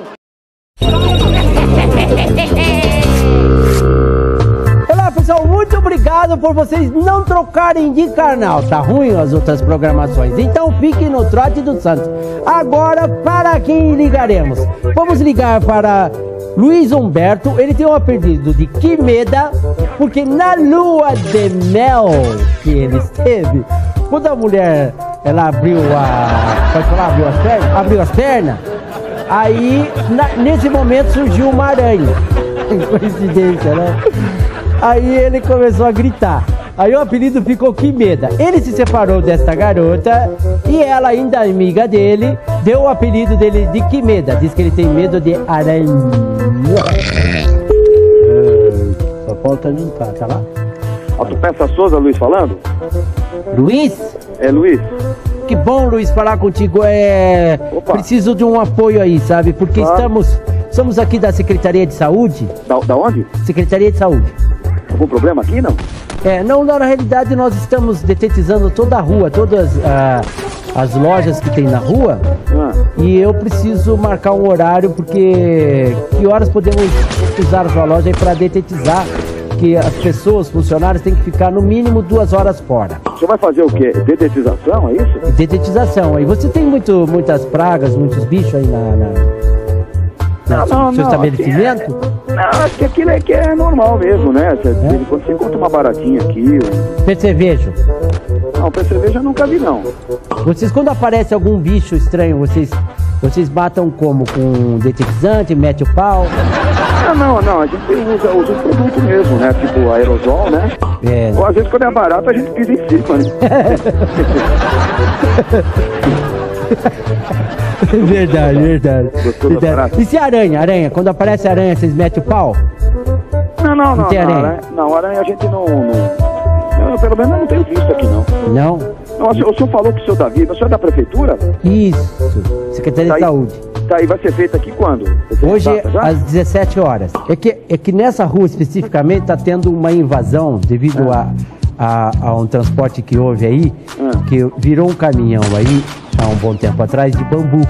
*laughs* Pessoal, muito obrigado por vocês não trocarem de canal. Tá ruim as outras programações. Então fiquem no Trote do Santos. Agora, para quem ligaremos? Vamos ligar para Luiz Humberto. Ele tem um apelido de Quimeda, porque na lua de mel que ele esteve, quando a mulher ela abriu a. Pode falar? Abriu as pernas? Abriu as pernas. Aí, na- nesse momento, surgiu uma aranha. *laughs* Coincidência, né? Aí ele começou a gritar. Aí o apelido ficou Quimeda. Ele se separou desta garota e ela, ainda amiga dele, deu o apelido dele de Quimeda. Diz que ele tem medo de aranha. Ah, Só falta limpar, tá lá? Autopeça Souza, Luiz falando? Luiz? É Luiz? Que bom, Luiz, falar contigo. É. Preciso de um apoio aí, sabe? Porque Claro. estamos. Somos aqui da Secretaria de Saúde. Da, da onde? Secretaria de Saúde. Algum problema aqui, não? É, não, na realidade nós estamos detetizando toda a rua, todas ah, as lojas que tem na rua. E eu preciso marcar um horário porque que horas podemos usar a sua loja aí para detetizar que as pessoas, funcionários, têm que ficar no mínimo duas horas fora. Você vai fazer o quê? Dedetização, é isso? Detetização. Aí você tem muito, muitas pragas, muitos bichos aí na, na, na- no seu estabelecimento? Não, acho que aquilo é que é normal mesmo, né? Você, em quando você encontra uma baratinha aqui. Percevejo. Não, percevejo eu nunca vi, não. Vocês, quando aparece algum bicho estranho, vocês, vocês matam como? Com detetizante, mete o pau? Ah, não, não, a gente usa, usa o produto mesmo, né? Tipo aerosol, né? É. Ou às vezes quando é barato a gente pisa em cima, né? *laughs* *laughs* *laughs* verdade, verdade. verdade. E se aranha? Aranha, quando aparece aranha, vocês metem o pau? Não, não, não. não, aranha? aranha- Não, aranha a gente não. não eu, pelo menos eu não tenho visto aqui, não. Não? O senhor, falou que o senhor Davi, o senhor é da prefeitura? Isso. Secretaria Tá de. Saúde. Tá aí, vai ser feito aqui quando? Hoje, às 17 horas. É que, é que nessa rua especificamente está tendo uma invasão devido a, a, a um transporte que houve aí, que virou um caminhão aí, há um bom tempo atrás, de bambu.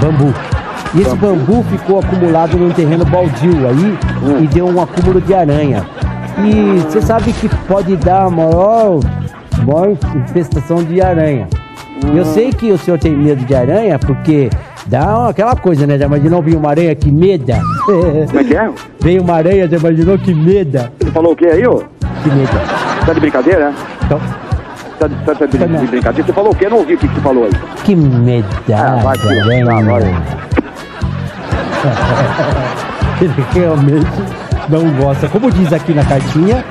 Bambu. E esse bambu ficou acumulado num terreno baldio aí e deu um acúmulo de aranha. E você sabe que pode dar a maior, maior infestação de aranha. Eu sei que o senhor tem medo de aranha porque dá aquela coisa, né? Já imaginou vir uma aranha que meda? *laughs* Como é que é? Veio uma aranha, já imaginou que meda? Você falou o que aí, ô? Que meda. Tá de brincadeira, né? Então, Tá de, tá de, de brincadeira? Você falou o quê? Eu não ouvi o que que você falou aí. que meda. Ah, vai, aranha. Tá, vai. Ele *laughs* realmente não gosta. Como diz aqui na cartinha,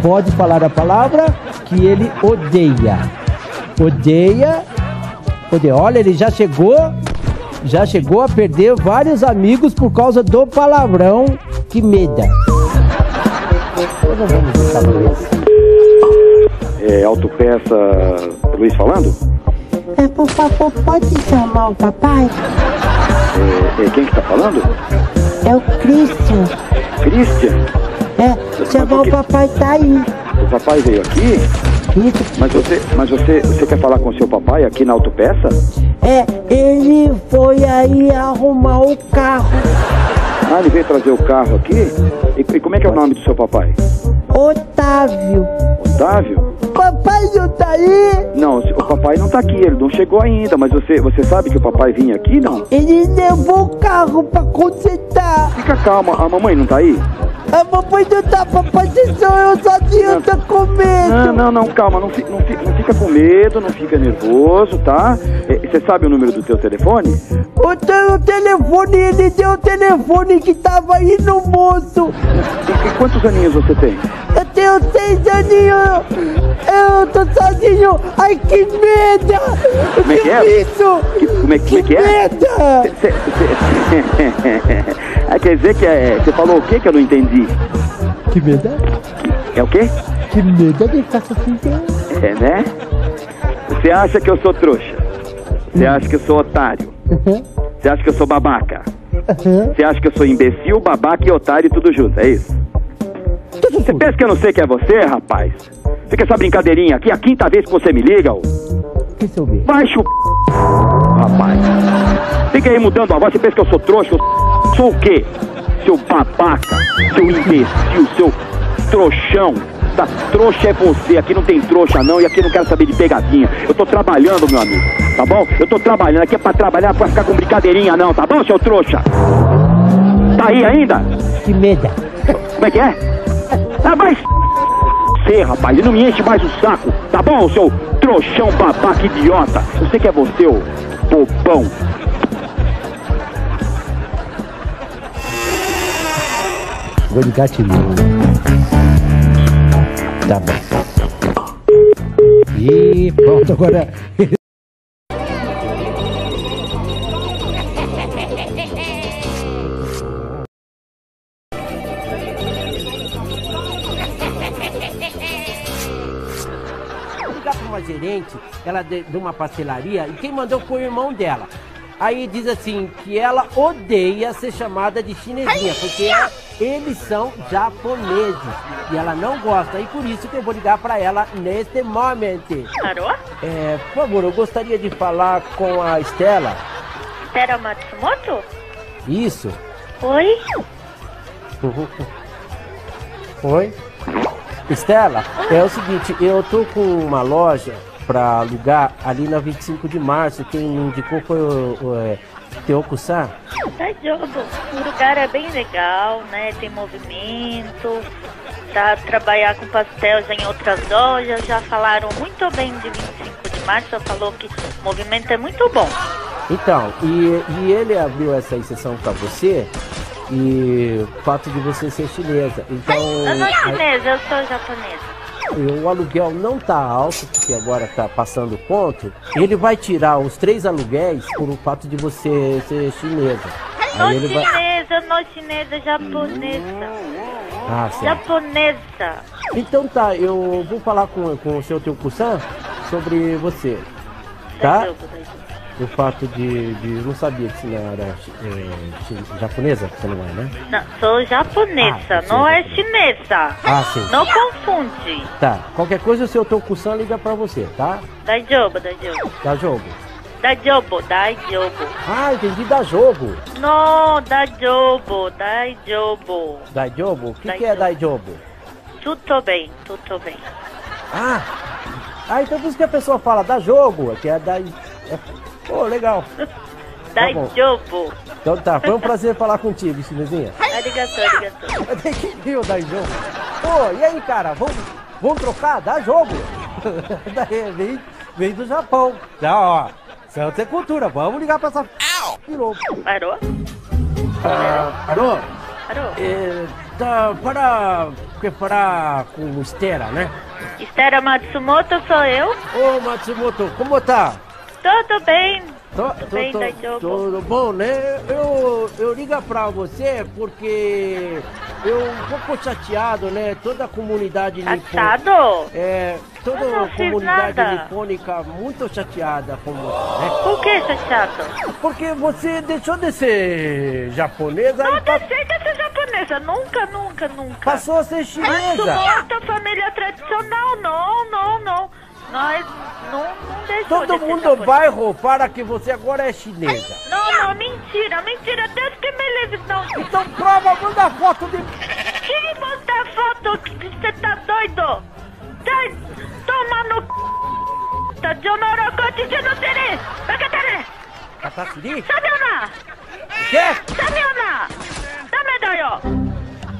pode falar a palavra que ele odeia. Odeia. Odeia. Olha, ele já chegou. Já chegou a perder vários amigos por causa do palavrão que meda. Eu não vou me. É, autopeça Luiz falando? É, por favor, pode chamar o papai? É, é, quem que tá falando? É o Christian. Christian? É, chamar o papai tá aí. O papai veio aqui? Mas você, mas você, você quer falar com o seu papai aqui na autopeça? É, ele foi aí arrumar o carro. Ah, ele veio trazer o carro aqui? E, e como é que é o nome do seu papai? Otávio. Otávio? Papai não tá aí? Não, o papai não tá aqui, ele não chegou ainda, mas você, você sabe que o papai vinha aqui, não? Ele levou o carro pra consertar. Fica calma, a mamãe não tá aí? A mamãe não tá, papai, se sou eu sozinho, eu tô com medo. Não, não, não, calma, não, fi- não, não fica com medo, não fica nervoso, tá? É, Você sabe o número do teu telefone? O teu telefone, ele deu o telefone que tava aí no moço. E, e quantos aninhos você tem? Eu tenho seis aninhos. Eu tô sozinho. Ai, que medo. Como é que é? Isso. Que- como é, como é que é? Cê- cê- Ah, quer dizer que é, você falou o que que eu não entendi? Que medo? É o quê? Que medo de faça assim. É, né? Você acha que eu sou trouxa? Você acha que eu sou otário? Você acha que eu sou babaca? Você acha que eu sou imbecil, babaca e otário tudo junto, é isso? Você pensa que eu não sei quem é você, rapaz? Fica essa brincadeirinha aqui, a quinta vez que você me liga, ô. Que seu medo? Vai chupar, rapaz. Fica aí mudando a voz, você pensa que eu sou trouxa? Eu sou o quê? Seu babaca, seu imbecil, seu trouxão. Tá, trouxa é você, aqui não tem trouxa não, e aqui não quero saber de pegadinha. Eu tô trabalhando, meu amigo, tá bom? Eu tô trabalhando, aqui é pra trabalhar, pra ficar com brincadeirinha não, tá bom, seu trouxa? Tá aí ainda? Que medo. Como é que é? Ah, vai s- você, rapaz, não me enche mais o saco, tá bom, seu trouxão babaca idiota? Eu sei que é você, ô bobão. Vou ligar te Tá bom. E pronto, agora. Vou ligar pra uma gerente, ela de, de uma pastelaria, e quem mandou foi o irmão dela. Aí diz assim, que ela odeia ser chamada de chinesinha, porque ela- eles são japoneses. E ela não gosta, e por isso que eu vou ligar pra ela neste momento. Alô? É, por favor, eu gostaria de falar com a Estela. Tera Matsumoto? Isso. Oi? *laughs* Oi? Estela, é o seguinte, eu tô com uma loja pra alugar ali na 25 de março. Quem indicou foi o, o é, Teoku-san. Tá jogo. O lugar é bem legal, né? Tem movimento. Tá trabalhar com pastel já em outras lojas. Já falaram muito bem de 25 de março. Falou que o movimento é muito bom. Então, e, e ele abriu essa exceção pra você e o fato de você ser chinesa. Então, Eu não sou chinesa, eu sou japonesa. O aluguel não tá alto, porque agora tá passando o ponto. Ele vai tirar os três aluguéis por o fato de você ser chinesa. Sou Aí vai. chinesa, japonesa, não chinesa, japonesa. Ah, certo. Japonesa. Então tá, eu vou falar com, com o seu teu Kusan sobre você. Tá? O fato de, de. Não sabia que você não era é, japonesa, você não é, né? Não, sou japonesa, Ah, não é é chinesa. Ah, sim. Não confunde. Tá, qualquer coisa o seu teu Kusan liga pra você, tá? Dajobo, dajobo. Dá jogo. Dajobo, dajobo. Ah, entendi, dá jogo. Não, dajobo, dajobo. Dá jogo? O que, que é dar jogo? Tudo bem, tudo bem. Ah! Ah, então por isso que a pessoa fala dá jogo, que é dar. É... Pô, legal. Tá bom. Dajobo. Então tá, foi um prazer falar contigo, chinesinha. Arigato, arigato. Até *laughs* que viu dar jogo. Pô, e aí, cara, vamos, vamos trocar? Dá jogo. *laughs* Daí, vem, vem do Japão. Já, ó. Santos é cultura, vamos ligar pra essa. Novo. Parou? Ah, parou? Parou. É, tá, para preparar com esteira, né? Estera Matsumoto sou eu. Ô, Matsumoto, como tá? Tudo bem. Tô, Tudo bem, tô- Dajobo. tudo bom, né? Eu, eu ligo pra você porque eu um pouco chateado, né? Toda a comunidade Chateado? É, toda não a comunidade nada. nipônica muito chateada com você, né? Por que chateado? Porque você deixou de ser japonesa Não e pa- deixei de ser japonesa. Nunca, nunca, nunca. passou a ser chinesa. Matsumoto, família tradicional. Não, não, não. Nós não, não deixou Todo mundo vai roubar que você agora é chinesa. Não, não, mentira, mentira. Deus que me livre, não. Então prova, manda foto de... Quem manda foto? que Você tá doido? Sai, toma no c... Tá de onorokote de no siri. Bakatare. Katatsuri? Sabiona. Quê? Sabiona. Dame dayo.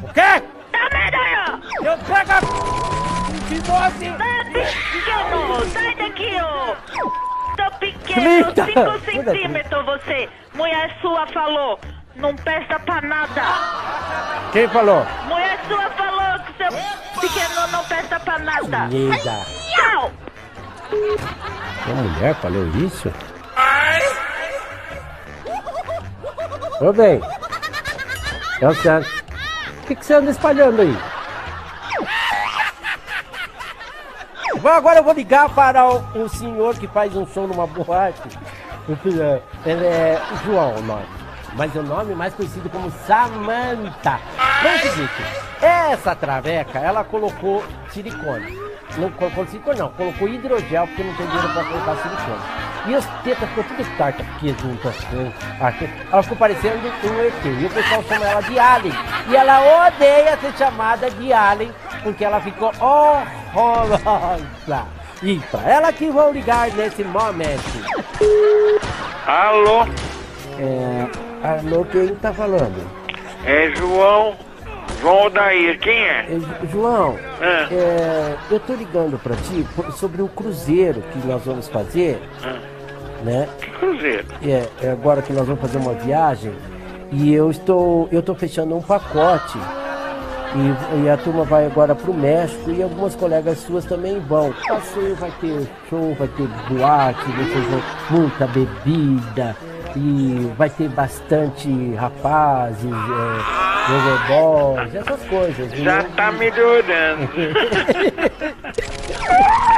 O quê? Dame dayo. Eu pego a... Fimose! Pequeno, sai daqui, ó. Tô pequeno, Grita. 5 Muda, centímetros você. Mulher sua falou, não presta pra nada. Quem falou? Mulher sua falou que seu pequeno não presta pra nada. Chinesa. Tchau. A mulher falou isso? Ô bem. É o certo. O que, que você anda espalhando aí? Bom, agora eu vou ligar para o, o senhor que faz um som numa boate. *laughs* Ele é João o nome. Mas o nome mais conhecido como Samantha. Bom, é o seguinte, essa traveca, ela colocou silicone. Não colocou silicone não, colocou hidrogel porque não tem dinheiro para colocar silicone. E as tetas ficou tudo tarta aqui junto assim. aqui. Ela ficou parecendo um ET. E o pessoal chama ela de Alien. E ela odeia ser chamada de Alien porque ela ficou horrorosa. E pra ela que vou ligar nesse momento. Alô? É, alô, quem tá falando? É João. João Odair, quem é? É, João, Ah. é, eu tô ligando pra ti sobre o cruzeiro que nós vamos fazer, né? Que cruzeiro? É, é agora que nós vamos fazer uma viagem e eu estou, eu tô fechando um pacote e, e a turma vai agora pro México e algumas colegas suas também vão. Passeio vai ter show, vai ter boate, vocês vão muita bebida e vai ter bastante rapazes, é, gogoboys, essas coisas. Já viu? tá melhorando. *laughs*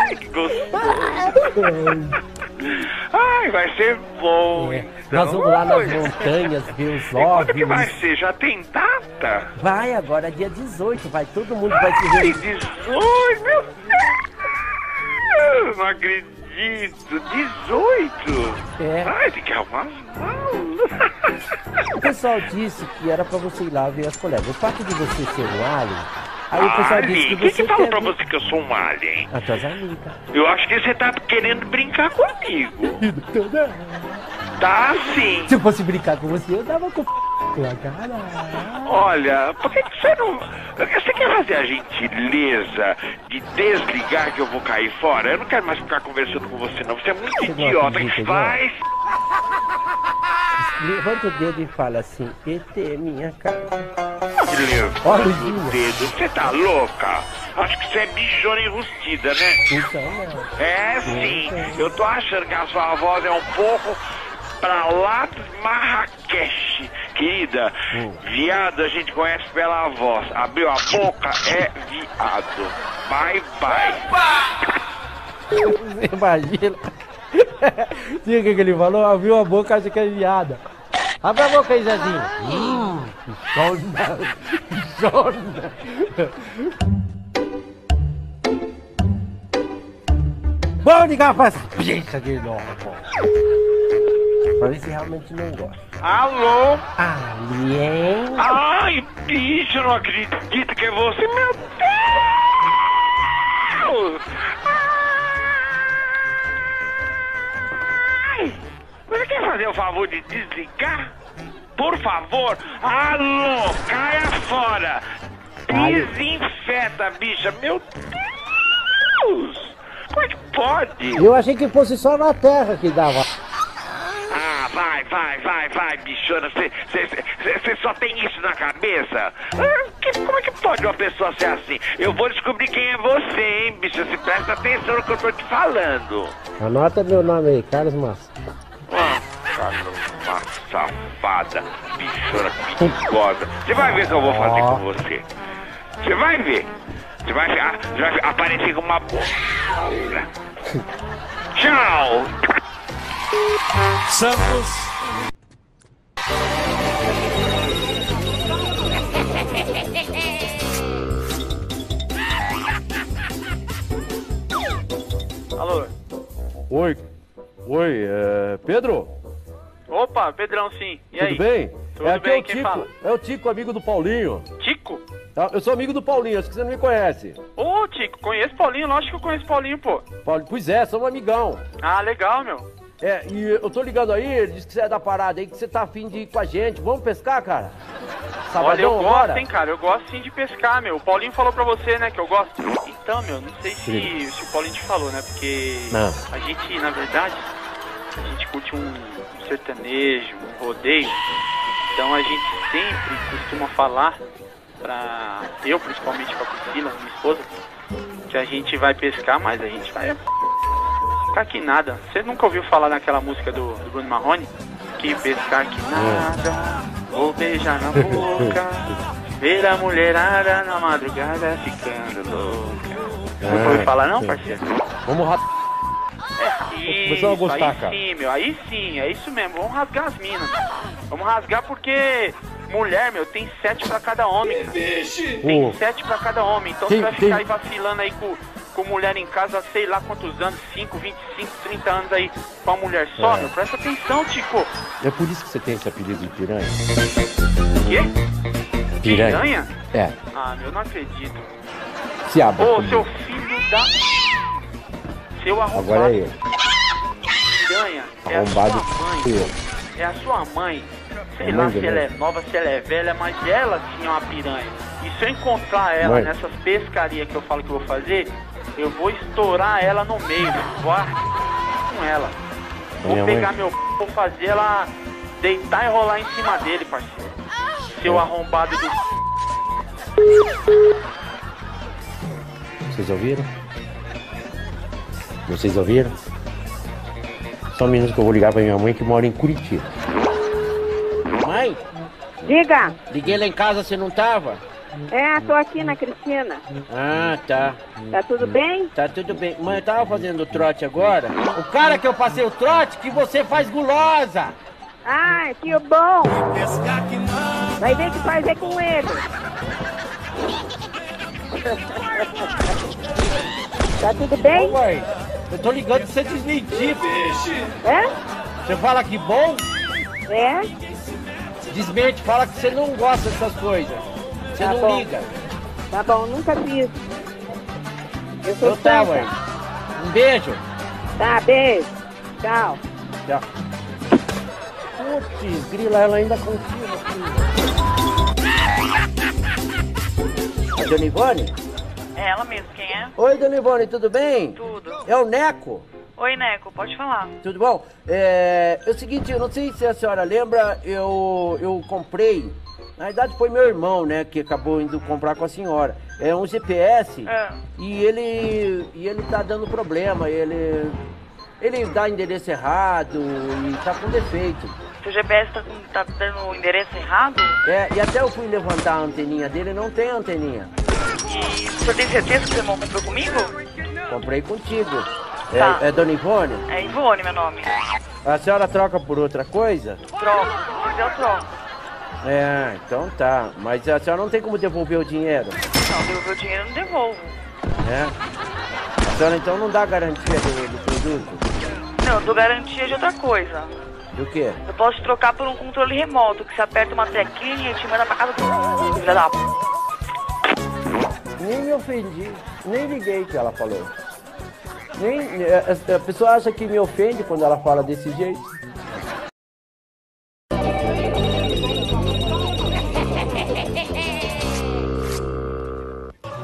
*laughs* Que gostoso. Ai, vai ser bom. É, Nós vamos lá nas montanhas ver os *laughs* E quando que vai ser? Já tem data? Vai agora, dia 18, vai, todo mundo vai se reunir. 18, meu Deus! Não acredito. 18? É. Ai, tem que arrumar as malas. *laughs* O pessoal disse que era pra você ir lá ver as colegas. O fato de você ser um alien, aí o pessoal disse Alien? que Quem que falou pra você que eu sou um alien? As tuas amigas. Eu acho que você tá querendo brincar comigo. *laughs* Tá sim. Se eu fosse brincar com você, eu dava com *laughs* a cara. Olha, por que, que você não. Você quer fazer a gentileza de desligar que eu vou cair fora? Eu não quero mais ficar conversando com você, não. Você é muito Você idiota. acredita, Vai. Levanta o dedo e fala assim, ET, minha cara. Olha Olha o dedo. Você tá louca? Acho que você é bichona enrustida, né? Então não. É sim. Eu tô achando que a sua voz é um pouco pra lá de Marrakech. querida, viado a gente conhece pela voz. Abriu a boca, é viado. Bye, bye. Você *laughs* imagina? *laughs* Tinha o que que ele falou? Abriu a boca, acha que é viada. Abre a boca aí, Zezinho. Hum. Jona. Vamos ligar pra essa bicha de novo. Pra ver se realmente não gosta. Alô? Alien. Ai, bicho, eu não acredito que é você, meu Deus! Ai, você quer fazer o favor de desligar? Por favor, alô, caia fora! Desinfeta, bicha, meu Deus! Como é que pode? Eu achei que fosse só na Terra que dava. Ah, vai, vai, vai, vai, bichona. Você só tem isso na cabeça? Ah, que- como é que pode uma pessoa ser assim? Eu vou descobrir quem é você, hein, bicha. Se presta atenção no que eu tô te falando. Anota meu nome aí, Carlos Massa. Cara, uma safada, bichona perigosa. Você vai ver o que eu vou fazer com você. Você vai ver. Você vai, você vai aparecer com uma boca. Tchau. Santos. Alô? Oi. Oi, é... Pedro? Opa, Pedrão, sim. E Tudo aí? bem? Tudo é aqui bem, é o Tico. fala? É o Tico, amigo do Paulinho. Tico? Tá? Eu sou amigo do Paulinho, acho que você não me conhece. Ô, Tico, conheço Paulinho, lógico que eu conheço Paulinho, pô. Paulo, pois é, somos amigão. Ah, legal, meu. É, e eu tô ligando aí, ele disse que você é da parada aí, que você tá afim de ir com a gente. Vamos pescar, cara? Olha, eu Sabadão gosto, agora? hein, cara. Eu gosto sim de pescar, meu. O Paulinho falou pra você, né, que eu gosto. Então, meu, não sei se, se o Paulinho te falou, né? Porque Não. a gente, na verdade, a gente curte um sertanejo, um rodeio. Então a gente sempre costuma falar pra. Eu, principalmente pra Priscila, minha esposa, que a gente vai pescar, mas a gente vai pescar que nada. Você nunca ouviu falar naquela música do, do Bruno Marrone? Que pescar que nada, vou beijar na boca, ver a mulherada na madrugada ficando louca. Nunca ouviu falar não, parceiro? Vamos ra... Começou a gostar, aí cara. sim, meu, aí sim, é isso mesmo. Vamos rasgar as minas. Vamos rasgar porque mulher, meu, tem sete pra cada homem. cara. Tem Ô. sete pra cada homem. Então Tem- você vai tem- ficar aí vacilando aí com, com mulher em casa, sei lá quantos anos, 5, 25, 30 anos aí com a mulher só, É. meu. Presta atenção, Tico. É por isso que você tem esse apelido de piranha? Quê? Piranha? Piranha? É. Ah, meu, não acredito. Se abra Ô, comigo. seu filho da. Seu arrombado. Agora é ele. Piranha. É Arrombado a sua mãe. eu. É a sua mãe. Sei A lá mãe se ela é nova, se ela é velha, mas ela sim é uma piranha. E se eu encontrar ela Mãe. nessas pescarias que eu falo que eu vou fazer, eu vou estourar ela no meio, vou com ela. Vou Minha mãe. pegar meu p, vou fazer ela deitar e rolar em cima dele, parceiro. Seu É. arrombado do Vocês ouviram? Vocês ouviram? Só um minuto que eu vou ligar pra minha mãe que mora em Curitiba. Mãe, Diga. liguei lá em casa, você não tava? É, tô aqui na Cristina. Ah, tá. Tá tudo bem? Tá tudo bem. Mãe, eu tava fazendo o trote agora. O cara que eu passei o trote, que você faz gulosa. Ai, que bom. Vai ver que faz é com ele. tá tudo bem? Ô, mãe, eu tô ligando pra você desmentir. É? Você fala que bom? É? Desmente, fala que você não gosta dessas coisas. Você Tá não bom. liga. Tá bom, nunca fiz. Eu sou Então tá, mãe. Um beijo. Tá, beijo. Tchau. Tchau. Putz, grila, ela ainda continua Dona Ivone? É ela mesmo, quem é? Oi, Dona Ivone, tudo bem? Tudo. É o Neco? Oi, Neco, pode falar. Tudo bom? É, é o seguinte, eu não sei se a senhora lembra, eu, eu comprei, na verdade foi meu irmão, né, que acabou indo comprar com a senhora. É um GPS É. e ele e ele tá dando problema, ele Ele dá endereço errado e tá com defeito. Seu GPS tá, tá dando o endereço errado? É, e até eu fui levantar a anteninha dele, não tem anteninha. E o senhor tem certeza que você não comprou comigo? Comprei contigo. É, Tá. é Dona Ivone? É Ivone, meu nome. A senhora troca por outra coisa? Troco. Mas eu troco. É, então tá. Mas a senhora não tem como devolver o dinheiro, Não, devolver o dinheiro eu não devolvo. né? A senhora então não dá garantia do, do produto? Não, eu dou garantia de outra coisa. Do quê? Eu posso trocar por um controle remoto, que você aperta uma teclinha e te manda pra casa do... Filha da... p***. Nem me ofendi, nem liguei que ela falou. Nem, a, a pessoa acha que me ofende quando ela fala desse jeito. *laughs*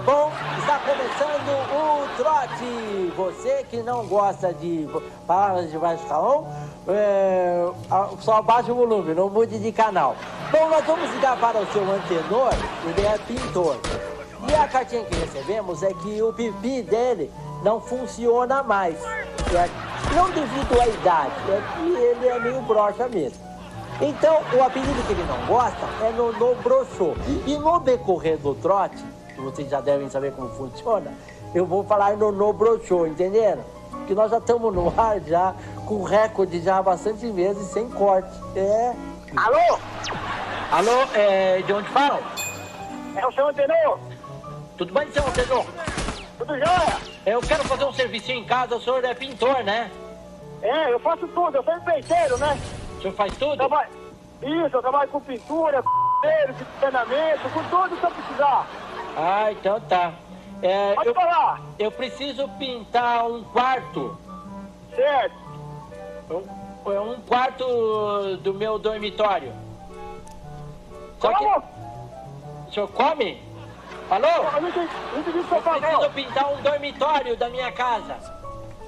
Bom, está começando o trote. Você que não gosta de palavras de baixo calão, é, só abaixa o volume, não mude de canal. Bom, nós vamos ligar para o seu antenor, ele é pintor. E a cartinha que recebemos é que o pipi dele não funciona mais. É, não devido à idade, é que ele é meio broxa mesmo. Então, o apelido que ele não gosta é Nonô Broxô. E no decorrer do trote, que vocês já devem saber como funciona, eu vou falar Nonô Broxô, entenderam? Que nós já estamos no ar já, com recorde já há bastante vezes, sem corte. É. Alô? Alô, é, de onde falam? É o seu antenor? Tudo bem, seu antenor? Tudo jóia? Eu quero fazer um servicinho em casa, o senhor é pintor, né? É, eu faço tudo, eu sou empreiteiro, né? O senhor faz tudo? Trabalho... Isso, eu trabalho com pintura, com de treinamento, com tudo que eu precisar. Ah, então tá. É, Pode eu, falar. eu preciso pintar um quarto. Certo. Um, é um quarto do meu dormitório. Só que... O senhor come? Alô? Eu entendi, entendi Eu preciso pintar um dormitório da minha casa.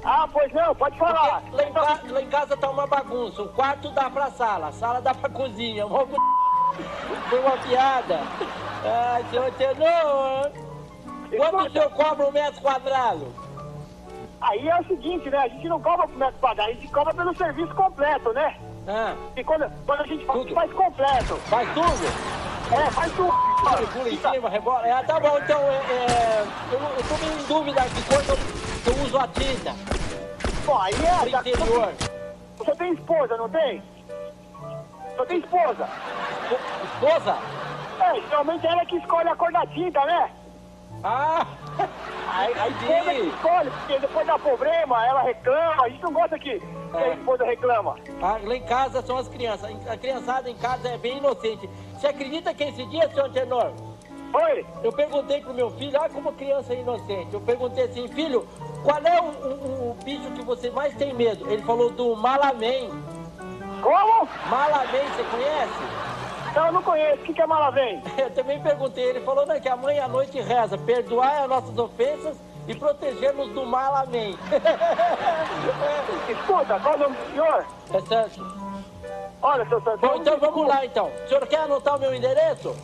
Ah, pois não, pode falar. Lá em, ca- lá em casa tá uma bagunça. O quarto dá pra sala, a sala dá pra *laughs* cozinha. Bu- Foi *laughs* uma piada. Ai, senhor tenor. Quanto o senhor cobra um metro quadrado? Aí é o seguinte, né? A gente não cobra por metro quadrado, a gente cobra pelo serviço completo, né? Ah. E quando, quando a gente faz, gente faz completo. Faz tudo? É, faz tudo. Pula em cima, rebola. É, tá bom, então, é, é, eu, eu tô meio em dúvida de quando eu, eu uso a tinta. Bom, aí é... Pro interior. Você tem esposa, não tem? Você tem esposa? Esposa? É, geralmente ela que escolhe a cor da tinta, né? Ah! Aí, a esposa que escolhe, porque depois dá problema, ela reclama, a gente não gosta que, que a esposa reclama. Ah, lá em casa são as crianças. A criançada em casa é bem inocente. Você acredita que esse dia, senhor Tenor? Oi? Eu perguntei pro meu filho, olha como criança é inocente. Eu perguntei assim, filho, qual é o, o- o bicho que você mais tem medo? Ele falou do malamém. Como? Malamém, você conhece? Não, eu não conheço. O que, que é malavém? *laughs* Eu também perguntei. Ele falou né, que a mãe à noite reza, perdoar as nossas ofensas e proteger-nos do malamém. Escuta, *laughs* qual é o nome do senhor? É certo. Olha, seu Santos. Bom, então vamos lá então. O senhor quer anotar o meu endereço?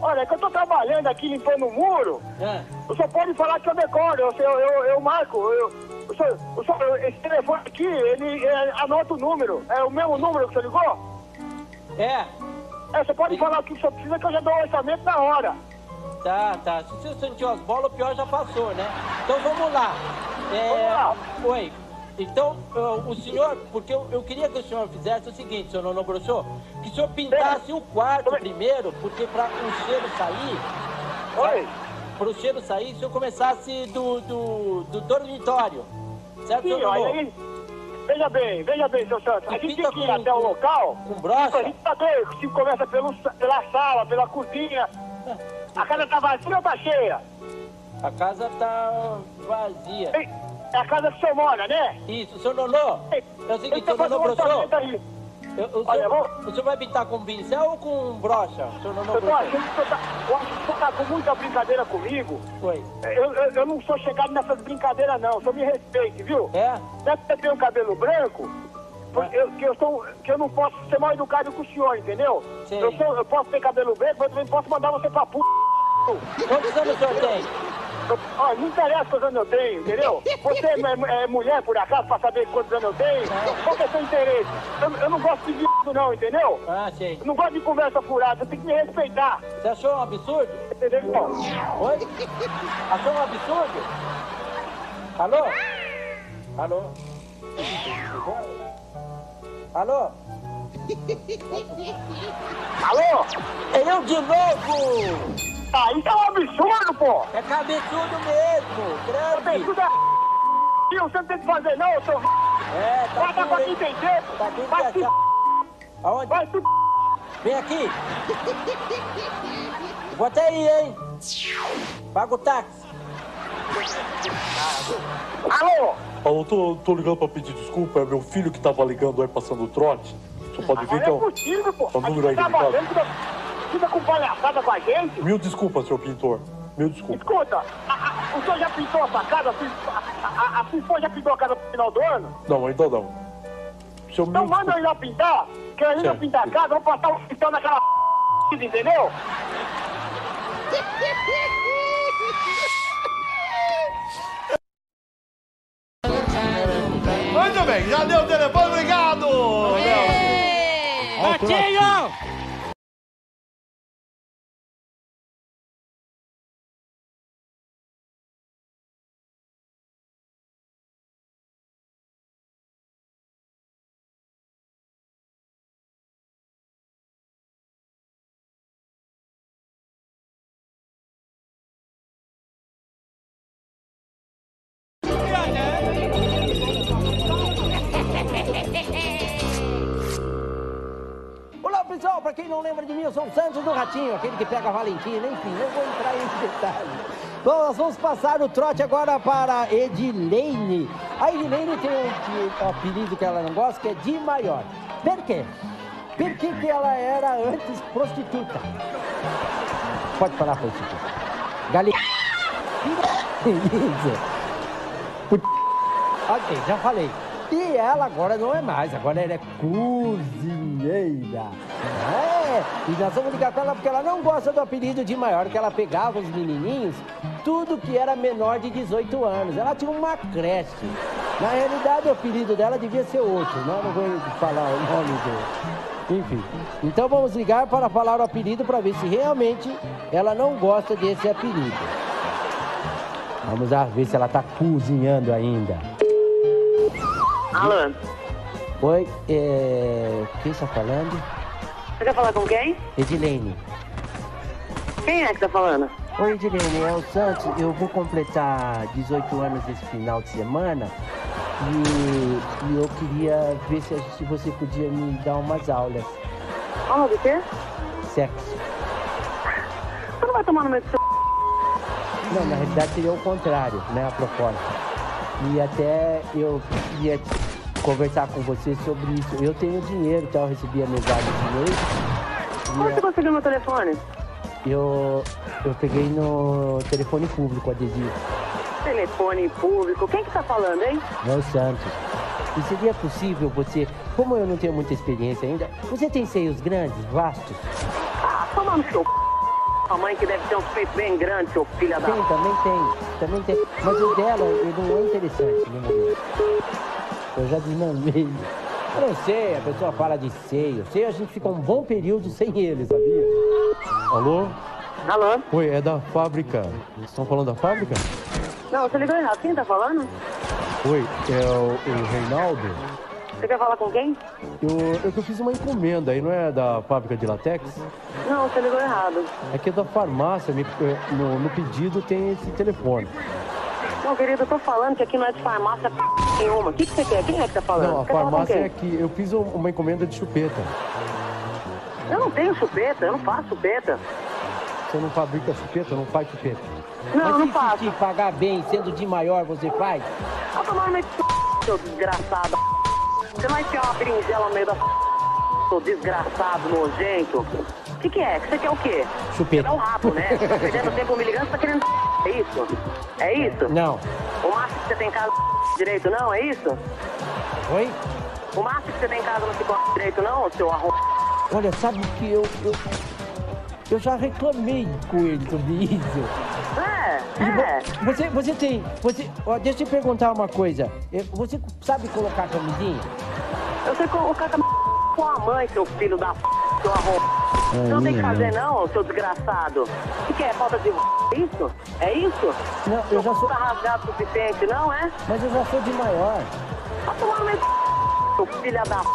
Olha, é que eu tô trabalhando aqui limpando o muro. É. O senhor pode falar que eu decoro, eu, eu, eu, eu marco. Eu, o senhor, o senhor, esse telefone aqui, ele é, anota o número. É o mesmo número que o senhor ligou? É. É, você pode falar o que o senhor precisa que eu já dou o orçamento na hora. Tá, tá. Se você sentiu as bolas, o pior já passou, né? Então vamos lá. É... Oi. Então, o senhor, porque eu, eu queria que o senhor fizesse o seguinte, senhor Nono Brochô, que o senhor pintasse o quarto primeiro, porque para o cheiro sair. Oi? Para o cheiro sair, se o senhor começasse do, do, do dormitório. Certo, Sim, senhor olha aí. Veja bem, veja bem, seu Santos. A gente tem que ir até o local. Com brocha? A gente tá doido, se começa pelo, pela sala, pela cozinha. A casa tá vazia ou tá cheia? A casa tá vazia. É a casa que o senhor mora, né? Isso, seu Nonô. É o seguinte, seu Nonô aí. Eu- O Olha, senhor, vamos- o senhor vai pintar com pincel ou com brocha? Seu Nonô Eu tô achando que tá, eu acho que o senhor tá com muita brincadeira comigo. Foi. Eu, eu, eu não sou chegado nessas brincadeiras, não. O senhor me respeite, viu? É? Deve ter tem um cabelo branco, porque eu, que, eu sou, que eu não posso ser mal educado com o senhor, entendeu? Sim. Eu, sou, eu posso ter cabelo branco, mas eu também posso mandar você pra puta. Quantos anos o senhor tem? Ó, não interessa quantos anos eu tenho, entendeu? Você é, é mulher, por acaso, pra saber quantos anos eu tenho? Qual que é seu interesse? Eu, eu não gosto de viado, não, entendeu? Ah, sei. Eu não gosto de conversa furada, você tem que me respeitar. Você achou um absurdo? Entendeu? Oi? Achou um absurdo? Alô? Alô? Alô? Alô? Eu de novo! Ah, isso é um absurdo, pô! É cabeçudo mesmo, grande! Cabeçudo é Tio, você não tem que fazer não, eu sou... É, tá Vai dar pra quem tem tempo! Tá tudo Vai se... Aonde? Vai tu... Vem aqui! Vou até aí, hein? Paga o táxi! Alô? Alô, tô, tô ligando pra pedir desculpa, é meu filho que tava ligando aí passando o trote. Você pode que é é o, possível, pô! é o número aí tá ligado. trabalhando, fica, fica com palhaçada com a gente? Mil desculpas, senhor pintor. Mil desculpas. Escuta, a, a, o senhor já pintou a sua casa? A, sua- a, sua esposa já pintou a casa no final do ano? Não, ainda não. Seu Então mil manda ele lá pintar, que ele não pintar a casa, vamos passar um pintão naquela entendeu? Muito bem, já deu o telefone, obrigado! Batinho! Não lembra de mim, eu sou o Santos do Ratinho, aquele que pega a Valentina, enfim, não vou entrar em *laughs* detalhes. Bom, nós vamos passar o trote agora para Edilene. A Edilene tem um, um apelido que ela não gosta, que é de maior. Por quê? Porque que ela era antes prostituta. Pode falar prostituta. Galinha. Put- Ok, já falei. E ela agora não é mais, agora ela é cozinheira. É, e nós vamos ligar pra ela porque ela não gosta do apelido de maior, que ela pegava os menininhos, tudo que era menor de 18 anos. Ela tinha uma creche. Na realidade, o apelido dela devia ser outro, né? Não vou falar o nome do... Enfim, então vamos ligar para falar o apelido para ver se realmente ela não gosta desse apelido. Vamos lá ver se ela tá cozinhando ainda. Alô? Oi, é... quem está falando? Você quer falar com quem? Edilene. Quem é que tá falando? Oi, Edilene, é o Santos. Eu vou completar 18 anos esse final de semana e, e eu queria ver se, se você podia me dar umas aulas. Aula do quê? Sexo. Você não vai tomar no meio do seu... Não, na realidade seria o contrário, né? A proposta. E até eu queria conversar com você sobre isso. Eu tenho dinheiro, então eu recebi a mesada esse mês. Como você conseguiu meu telefone? Eu, eu peguei no telefone público adesivo. Telefone público. Quem que tá falando, hein? É o Santos. E seria possível você, como eu não tenho muita experiência ainda, você tem seios grandes, vastos? Ah, toma no seu... c****. A mãe que deve ter uns peitos bem grandes, seu filho da... Tem, também tem. Também tem. Mas o dela, ele não é interessante no momento. Eu já desmamei. Eu não sei, a pessoa fala de seio. Seio a gente fica um bom período sem ele, sabia? Alô? Alô? Oi, é da fábrica. Vocês estão falando da fábrica? Não, você ligou errado. Quem tá falando? Oi, é o, o Reinaldo. Você quer falar com quem? Eu, eu que eu fiz uma encomenda aí, não é da fábrica de latex? Não, você ligou errado. É que é da farmácia, me- eh, no, no pedido tem esse telefone. Não, querido, eu tô falando que aqui não é de farmácia p... nenhuma. O que, que você quer? Quem é que tá falando? Não, a farmácia é que eu fiz um- uma encomenda de chupeta. Eu não tenho chupeta, eu não faço chupeta. Você não fabrica chupeta, não faz chupeta. Não, Mas não se faço. te pagar bem, sendo de maior, você faz? Vai tomar no seu seu desgraçado. Você vai enfiar uma berinjela no meio da seu desgraçado, nojento. O que, que é? Você quer o quê? Chupeta. É o rabo, né? *laughs* Tá perdendo tempo me ligando, você tá querendo *laughs* É isso? É isso? Não. O máximo que você tem em casa direito, não? É isso? Oi? O máximo que você tem em casa não se direito, não, seu arroz? Olha, sabe que eu, eu. Eu já reclamei com ele sobre isso. É? Vo- Você, você tem. Você, ó, deixa eu te perguntar uma coisa. Você sabe colocar camisinha? Eu sei colocar com com a mãe, seu filho da p, seu arrombado. Você não tem que fazer não. seu desgraçado. O que é? Falta de é isso? É isso? Não, eu já sou. Tá rasgado o suficiente, não é? Mas eu já sou de maior. Vai tomar no meio seu filha da p,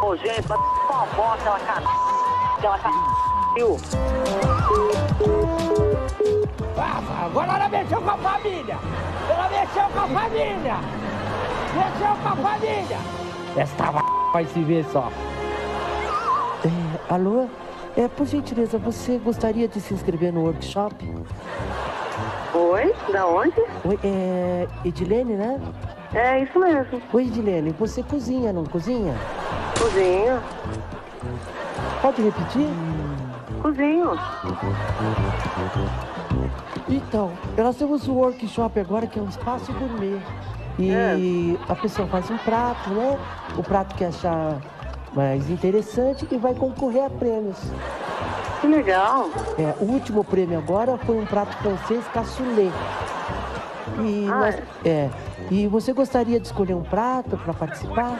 nojento, vai com a avó, aquela cara. Aquela cara. Ah, agora ela mexeu com a família! Ela mexeu com a família! Mexeu com a família! Esta vai se ver só. É, alô? É, por gentileza, você gostaria de se inscrever no workshop? Oi? Da onde? Oi, é. Edilene, né? É, isso mesmo. Oi, Edilene, você cozinha, não cozinha? Cozinho. Pode repetir? Cozinho. Então, nós temos um workshop agora que é um espaço gourmet. E a pessoa faz um prato, né? O prato que achar mais interessante e vai concorrer a prêmios. Que legal. É, o último prêmio agora foi um prato francês cassoulet. E, Ah, nós- é. e você gostaria de escolher um prato para participar?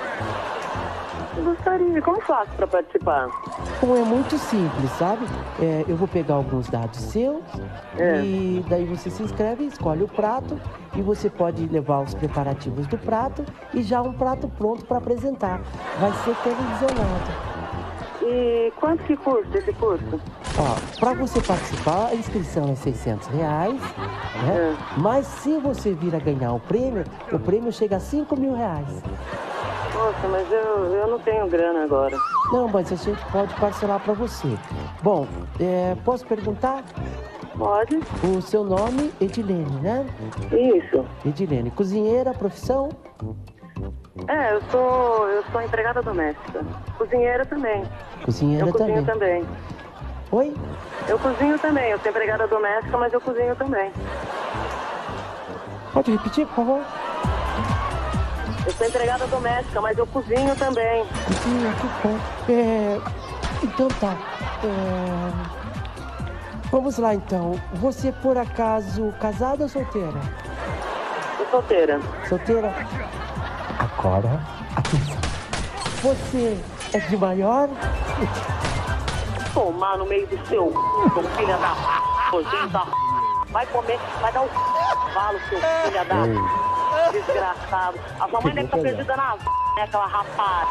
Gostaria. Como faço pra participar? Bom, é muito simples, sabe? É, eu vou pegar alguns dados seus É. e daí você se inscreve, escolhe o prato e você pode levar os preparativos do prato e já um prato pronto para apresentar. Vai ser televisionado. E quanto que custa esse curso? Ó, para você participar, a inscrição é 600 reais, né? Mas se você vir a ganhar o prêmio, o prêmio chega a 5 mil reais. Nossa, mas eu, eu não tenho grana agora. Não, mas a gente pode parcelar para você. Bom, é, posso perguntar? Pode. O seu nome, Edilene, né? Isso. Edilene, cozinheira, profissão? É, eu sou, eu sou empregada doméstica. Cozinheira também. Cozinheira eu cozinho também. também. Oi? Eu cozinho também. Eu sou empregada doméstica, mas eu cozinho também. Pode repetir, por favor? Eu sou empregada doméstica, mas eu cozinho também. Cozinha, que bom. É, então tá. É, Vamos lá então. Você por acaso casada ou solteira? Sou solteira. Solteira? Agora, atenção. Você é de maior? Tomar no meio do seu filha da p, nojenta. Vai comer, vai dar o *laughs* cavalo, seu filha da desgraçado. A sua mãe deve estar perdida na né, aquela rapaz.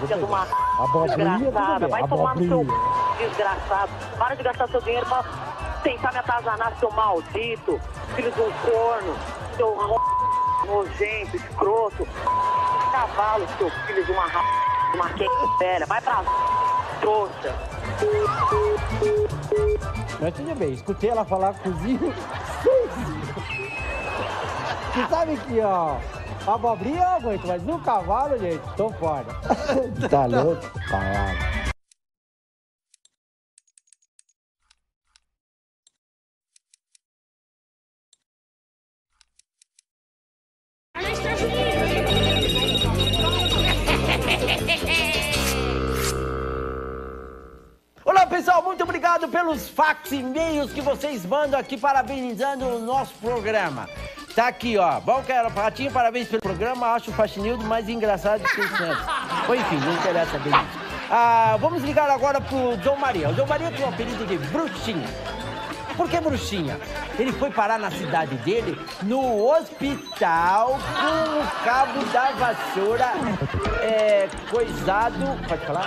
Filha de uma Abobrinha, desgraçada. Vai tomar no seu desgraçado. Para de gastar seu dinheiro pra tentar me atazanar, seu maldito. Filho de um corno. Seu nojento, escroto. Cavalo, seu filho de uma rapa, que velha. Vai pra trouxa. Mas tudo bem, escutei ela falar cozinho. Você sabe que, ó, a abobrinha eu aguento, mas no cavalo, gente, tô fora. tá louco? Cavalo. Pessoal, muito obrigado pelos fax e e-mails que vocês mandam aqui parabenizando o nosso programa. Tá aqui, ó. Bom, Carol Ratinho, parabéns pelo programa. Acho o Faxinildo mais engraçado que os Santos. Enfim, não interessa bem. Ah, vamos ligar agora pro Dom Maria. O Dom Maria tem o apelido de Bruxinha. Por que Bruxinha? Ele foi parar na cidade dele, no hospital, com o cabo da vassoura é, coisado. Pode falar?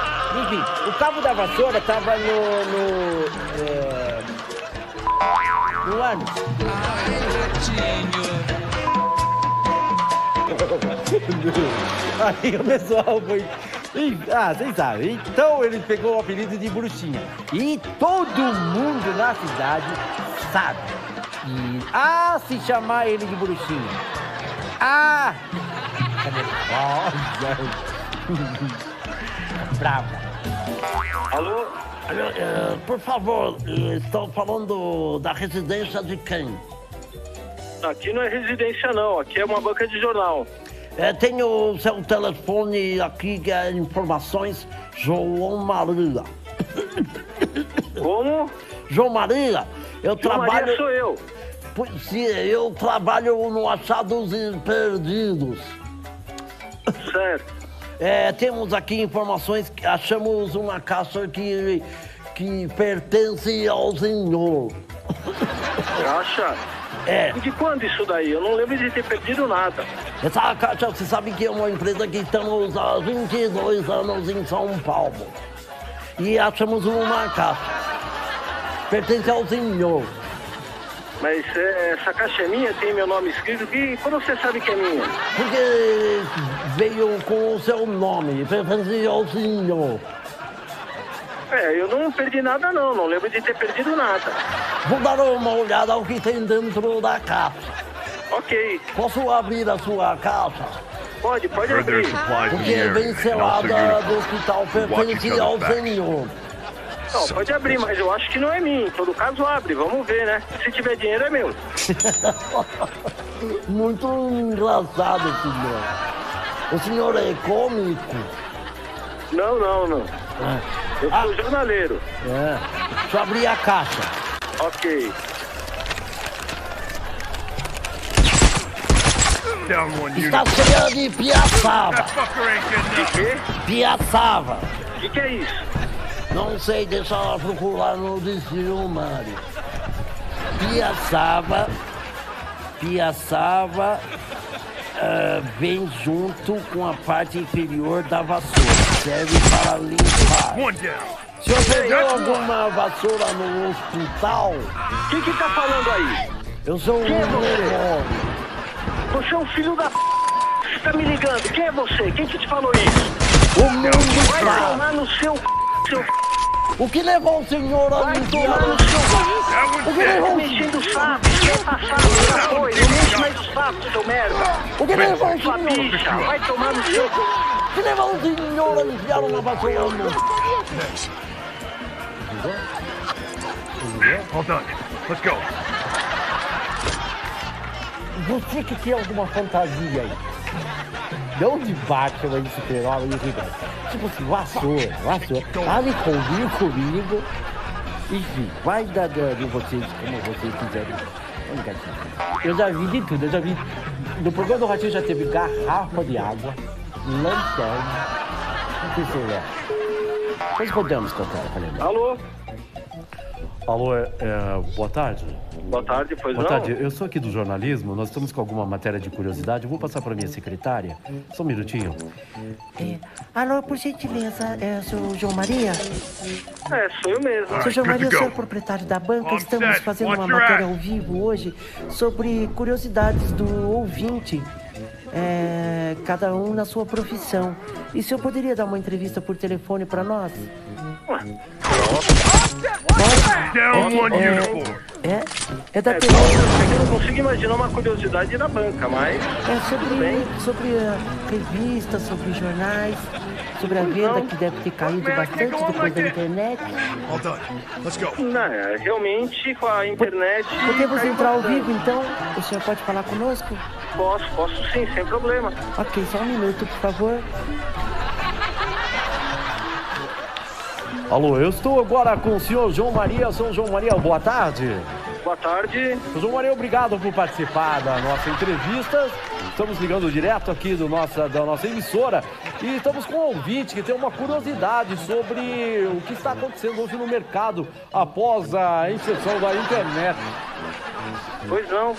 É, enfim, o cabo da vassoura tava no. no. É, no ânus. Aí o pessoal foi. Ah, vocês sabem. Então ele pegou o apelido de bruxinha. E todo mundo na cidade sabe. E, ah, se chamar ele de bruxinha. Ah! *laughs* Brava. Alô? Alô, eh, por favor, eh, estou falando da residência de quem? Aqui não é residência não, aqui é uma banca de jornal. Eh, tenho o seu telefone aqui, que é informações, João Maria. Como? João Maria, Eu João Maria trabalho. sou eu. Pois é, eu trabalho no Achados e Perdidos. Certo. É, temos aqui informações que achamos uma caixa que, que pertence ao senhor. Acha? É. De quando isso daí? Eu não lembro de ter perdido nada. Essa caixa, você sabe que é uma empresa que estamos há 22 anos em São Paulo. E achamos uma caixa. Pertence ao senhor. Mas é, essa caixa é minha, tem meu nome escrito. E como você sabe que é minha? Porque veio com o seu nome, senhor. É, eu não perdi nada não, não lembro de ter perdido nada. Vou dar uma olhada ao que tem dentro da caixa. Ok. Posso abrir a sua caixa? Pode, pode abrir. Porque vem selada do hospital pertence ao senhor. Não, pode abrir, mas eu acho que não é mim. Em todo caso, abre, vamos ver, né? Se tiver dinheiro, é meu. *laughs* Muito engraçado, senhor. O senhor é cômico? Não, não, não. Ah. Eu sou jornaleiro. É. Deixa eu abrir a caixa. Ok. Está cheia de piaçava. De quê? Piaçava. O que, que é isso? Não sei, deixa ela procurar no dicionário. Piaçava. Piaçava. ah, vem junto com a parte inferior da vassoura. Serve para limpar. Se você viu alguma vassoura no hospital, Quem que tá falando aí? eu sou um é você? Você é um filho da p... Você tá me ligando? Quem é você? Quem que te falou isso? O mundo Vai tomar no seu. Seu. O que levou o senhor a me tomar no seu. O que levou o mexendo foi. Não mexe mais o saco, seu merda. O que levou o Sua senhor? bicha, vai tomar no seu... O que levou o senhor a enfiar uma vassoura no... Hold on. Let's go. Você que tem alguma fantasia aí. Não de Batman de super-homem e Ribeiro. Tipo assim, vassoura, vassoura. Fale comigo, comigo. Enfim, vai da, da, de vocês como vocês quiserem. Gatinho. Eu já vi de tudo, eu já vi. No programa do Ratinho já teve garrafa de água, lanterna. O que você é? Nós podemos cantar, falei. Alô? Alô, é, é, boa tarde. Boa tarde, pois Boa não? tarde, eu sou aqui do jornalismo, nós estamos com alguma matéria de curiosidade, eu vou passar para minha secretária. Só um minutinho. É, alô, por gentileza, é o seu João Maria? É, sou eu mesmo. Seu João Maria, eu sou o proprietário da banca. Estamos fazendo uma matéria ao vivo hoje sobre curiosidades do ouvinte. É, cada um na sua profissão. E se eu poderia dar uma entrevista por telefone para nós? É, é, é da É, TV. eu não consigo imaginar uma curiosidade da banca, mas... É sobre, sobre a revista, sobre jornais, sobre a venda que deve ter caído bastante depois da internet. All done. Let's go. Não, é, realmente com a internet... Podemos entrar ao vivo então? O senhor pode falar conosco? Posso, posso sim, sem problema. Ok, só um minuto, por favor. Alô, eu estou agora com o senhor João Maria. São João Maria, boa tarde. Boa tarde. João Maria, obrigado por participar da nossa entrevista. Estamos ligando direto aqui do nossa, da nossa emissora e estamos com um ouvinte que tem uma curiosidade sobre o que está acontecendo hoje no mercado após a inserção da internet. Pois não.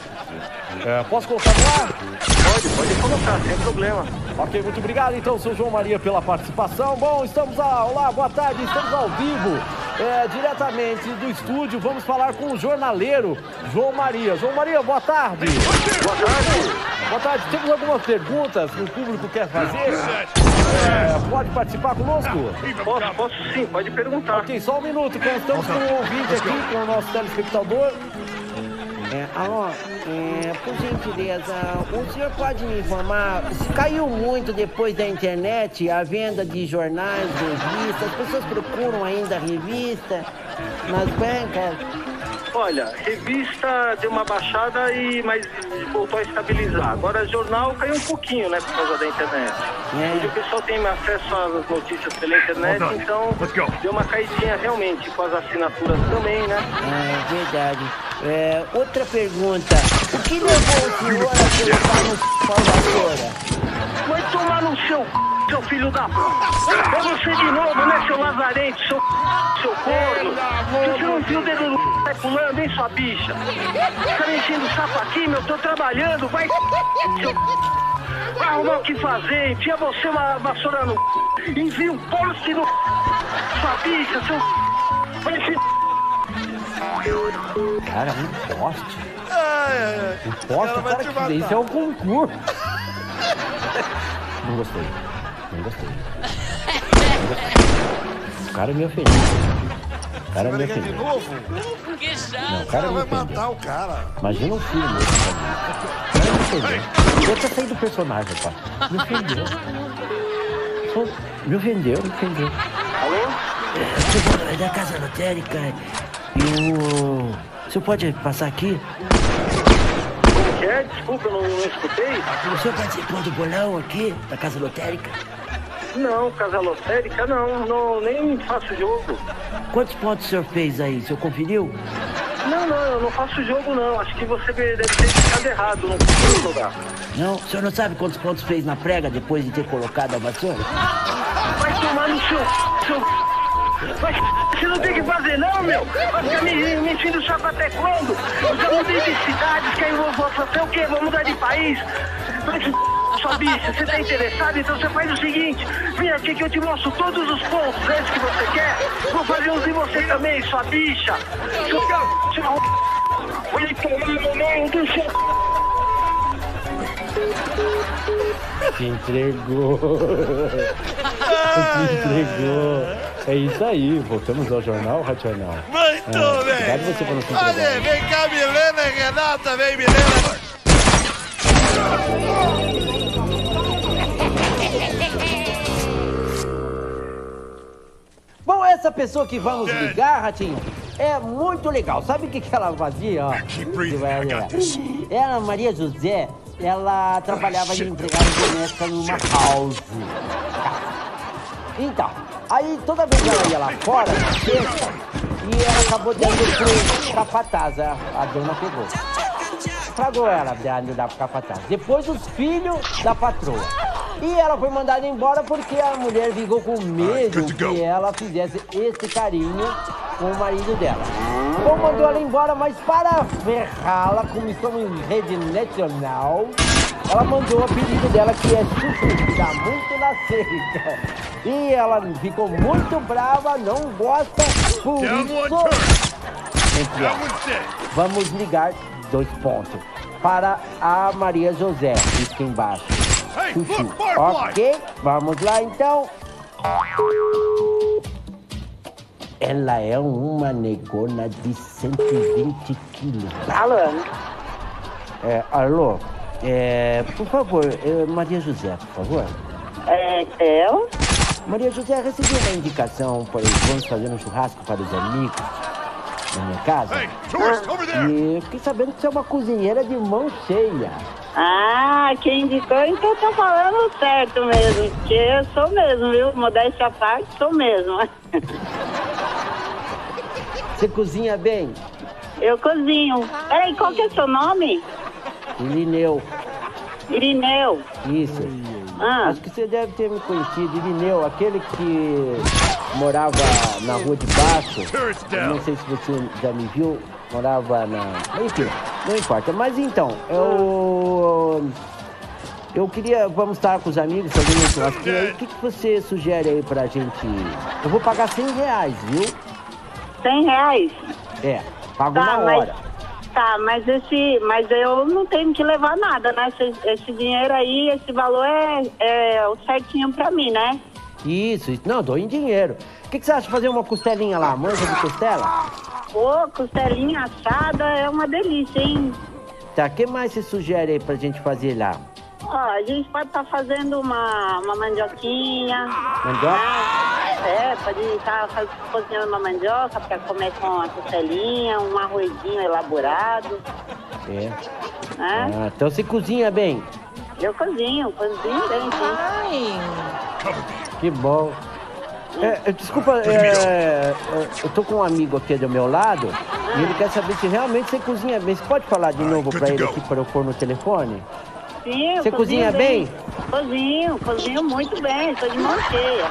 É, posso colocar no ar? Pode, pode colocar, sem problema. Ok, muito obrigado então, seu João Maria, pela participação. Bom, estamos a... Olá, boa tarde, estamos ao vivo, é, diretamente do estúdio. Vamos falar com o jornaleiro João Maria. João Maria, boa tarde. Boa tarde. Boa tarde, temos algumas perguntas que o público quer fazer. É, pode participar conosco? Posso, posso sim, pode perguntar. Ok, só um minuto, estamos com um ouvinte aqui, com o nosso telespectador. É, alô, é, por gentileza, o senhor pode me informar se caiu muito depois da internet a venda de jornais, revistas? As pessoas procuram ainda revista nas bancas? Olha, revista deu uma baixada e mas voltou a estabilizar. Agora jornal caiu um pouquinho, né, por causa da internet. Hoje o pessoal tem acesso às notícias pela internet, on. então deu uma caidinha realmente, com as assinaturas também, né? É verdade. É, outra pergunta. O que levou o senhor a colocar no salvadora? Vai tomar no seu c... seu filho da p... É você de novo, né, seu lazarente, seu seu corno. Que você não viu o dedo no c... vai pulando, hein, sua bicha? Tá me enchendo o saco aqui, meu, tô trabalhando, vai seu. Vai arrumar o que fazer, enfia você uma vassoura no c... Enfia um poste no c... Sua bicha, seu. Vai se... Cara, um poste. Ai, ai, ai. Um poste, cara, isso é um concurso. *laughs* Não gostei. Não gostei. Não gostei. O cara me ofendeu. O cara Vai me ligar de ofendeu. novo? Que chato. Não, o cara me vai ofendeu. matar o cara. Imagina um filho meu. O cara me ofendeu. Eu tô saindo do personagem, pá. Me ofendeu. Me ofendeu, me ofendeu. Alô? É da casa lotérica. E o. O senhor pode passar aqui? Como que é? Desculpa, eu não, não escutei. O senhor participou do bolão aqui, da casa lotérica? Não, casa lotérica não, não, nem faço jogo. Quantos pontos o senhor fez aí? O senhor conferiu? Não, não, eu não faço jogo não. Acho que você deve ter ficado errado, não consigo jogar. Não? O senhor não sabe quantos pontos fez na prega depois de ter colocado a vassoura? Vai tomar no seu. seu... Vai, você não tem que fazer não, meu! Vai ficar me, me enchendo o saco até quando? Eu já mudei de cidade, que aí eu vou fazer o quê? Vou mudar de país? Vai, sua bicha, você tá interessado? Então você faz o seguinte, vem aqui que eu te mostro todos os pontos, é isso que você quer? Vou fazer uns em você também, sua bicha! Seu, seu, vai tomar no meio do seu... Se entregou. Se entregou. É isso aí, voltamos ao jornal racional. Muito É, bem. Cuidado você Olha, vem cá, Milena e Renata, vem, Milena. Bom, essa pessoa que vamos ligar, Ratinho, é muito legal. Sabe o que, que ela fazia? Ela, Maria José, ela trabalhava de empregada doméstica numa house. Então, aí toda vez que ela ia lá fora, sexta, e ela acabou dando pro capataz, a, a dona pegou. Pagou ela dando da capataz. Depois os filhos da patroa. E ela foi mandada embora porque a mulher ficou com medo que ela fizesse esse carinho com o marido dela. Bom, mandou ela embora, mas para ferrá-la, como estamos em rede nacional, ela mandou o apelido dela que é Chuchu, dá muito na seca. E ela ficou muito brava, não gosta, por isso... Vamos ligar dois pontos para a Maria José, fica embaixo. Chuchu. Ok, vamos lá então. Ela é uma negona de 120 quilos. Alô? É, alô? É, por favor, é, Maria José, por favor. É, eu? Maria José, recebi uma indicação para vamos fazer um churrasco para os amigos na minha casa. E eu fiquei sabendo que você é uma cozinheira de mão cheia. Ah, quem indicou, então tá falando certo mesmo. Porque eu sou mesmo, viu? Modéstia à parte, sou mesmo. *laughs* Você cozinha bem? Eu cozinho. Peraí, qual que é seu nome? Irineu. Irineu. Isso. Ah. Acho que você deve ter me conhecido, Irineu, aquele que morava na rua de baixo. Não sei se você já me viu, morava na. Enfim, não importa. Mas então, eu. Eu queria. Vamos estar com os amigos fazendo um churrasquinho aí. O que, que você sugere aí pra gente? Eu vou pagar 100 reais, viu? 100 reais? É, pago Tá, na mas- hora. Tá, mas esse. Mas eu não tenho que levar nada, né? Esse, esse dinheiro aí, esse valor é, é o certinho pra mim, né? Isso, isso. Não, dou em dinheiro. O que, que você acha de fazer uma costelinha lá? Manja de costela? Pô, costelinha assada é uma delícia, hein? Tá, o que mais você sugere aí pra gente fazer lá? Ó, a gente pode estar fazendo uma, uma mandioquinha. Mandioca? É, pode estar cozinhando uma mandioca para comer com uma costelinha, um arrozinho elaborado. É. Né? Ah, então você cozinha bem. Eu cozinho, cozinho bem, sim. Que bom. É, desculpa, é, é, eu tô com um amigo aqui do meu lado e ele quer saber se realmente você cozinha bem. Você pode falar de novo pra ele aqui para eu pôr no telefone? Você cozinha bem? Cozinho, cozinho muito bem, estou de mão cheia.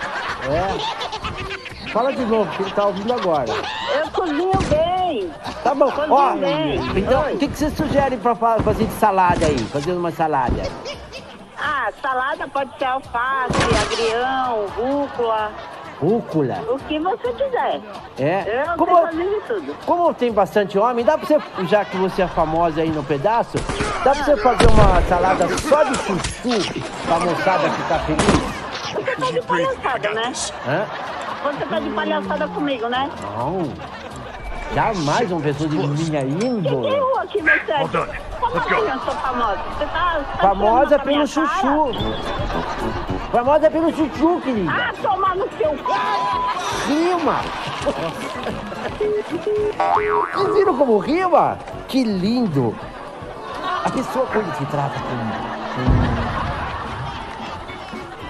É. Fala de novo, que ele tá ouvindo agora. Eu cozinho bem. Tá bom. Cozinho Ó, bem. então, o que, que você sugere pra fa- fazer de salada aí? Fazer uma salada. Ah, salada pode ser alface, agrião, rúcula, Rúcula. o que você quiser. É. Eu Como, de tudo. como tem bastante homem, dá pra você, já que você é famosa aí no pedaço, dá pra você fazer uma salada só de chuchu pra moçada ficar feliz? Você tá de palhaçada, né? Hã? Você tá de palhaçada comigo, né? Não. Jamais uma pessoa de minha Que índole. rua que você é? Como assim eu sou famosa? Você tá, tá Famosa pelo chuchu. Famosa pelo chuchu, querida. Ah, tomar no seu. Rima! Vocês viram como rima? Que lindo! A pessoa quando se trata com,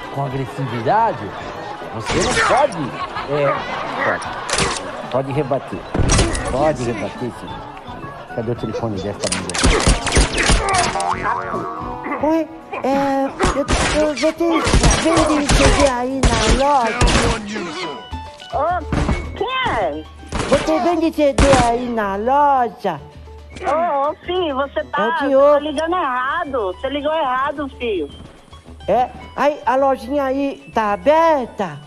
com, com agressividade, você não pode. É, pode, pode rebater. Pode rebater, sim. Cadê o telefone dessa mulher? Oi, é, eu, eu vou ter vende CD aí na loja. Ô, quem é? Você vende CD aí na loja? Ô, ô, filho, você É tá, Diogo. tá ligando errado. Você ligou errado, filho. É, aí a lojinha aí tá aberta?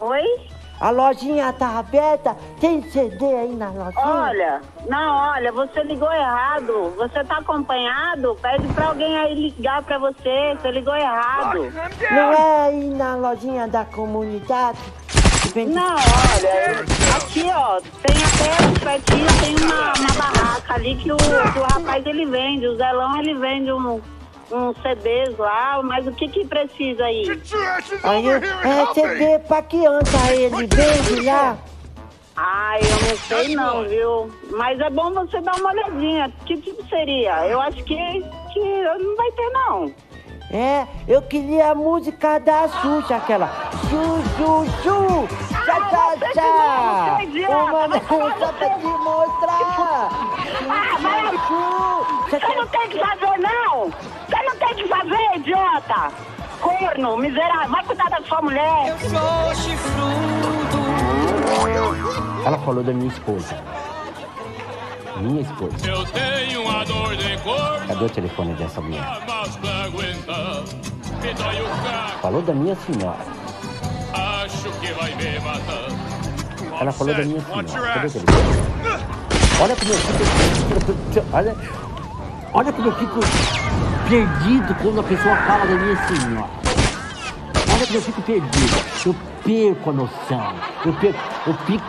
Oi? A lojinha tá aberta? Tem CD aí na lojinha? Olha, não, olha, você ligou errado. Você tá acompanhado? Pede pra alguém aí ligar pra você. Você ligou errado. Não é aí na lojinha da comunidade? Não, olha, aqui ó, tem até pertinho, tem uma, uma barraca ali que o, que o rapaz ele vende, o Zelão ele vende um, uns CDs lá, mas o que que precisa aí? Aí, é CD pra criança, ele vende lá? Ai, eu não sei não, viu? Mas é bom você dar uma olhadinha. Que tipo seria? Eu acho que, que não vai ter não. É, eu queria a música da Xuxa, aquela Chu, chu, chu, tchá, tchá, tchá. Uma dança pra te mostrar. Ah, vai Chu, Você não tem que fazer, não! Você não tem que fazer, idiota! Corno, miserável, vai cuidar da sua mulher! Eu sou Ela falou da minha esposa. Minha esposa. Eu tenho uma dor de cor, Cadê o telefone dessa mulher? aguentar. Falou da minha senhora. acho que vai me matar. Ela falou da minha senhora. Cadê o telefone? Olha como eu fico. Olha, olha como eu fico perdido quando a pessoa fala da minha senhora. Olha como eu fico perdido. Eu perco a noção. Eu, perco, eu fico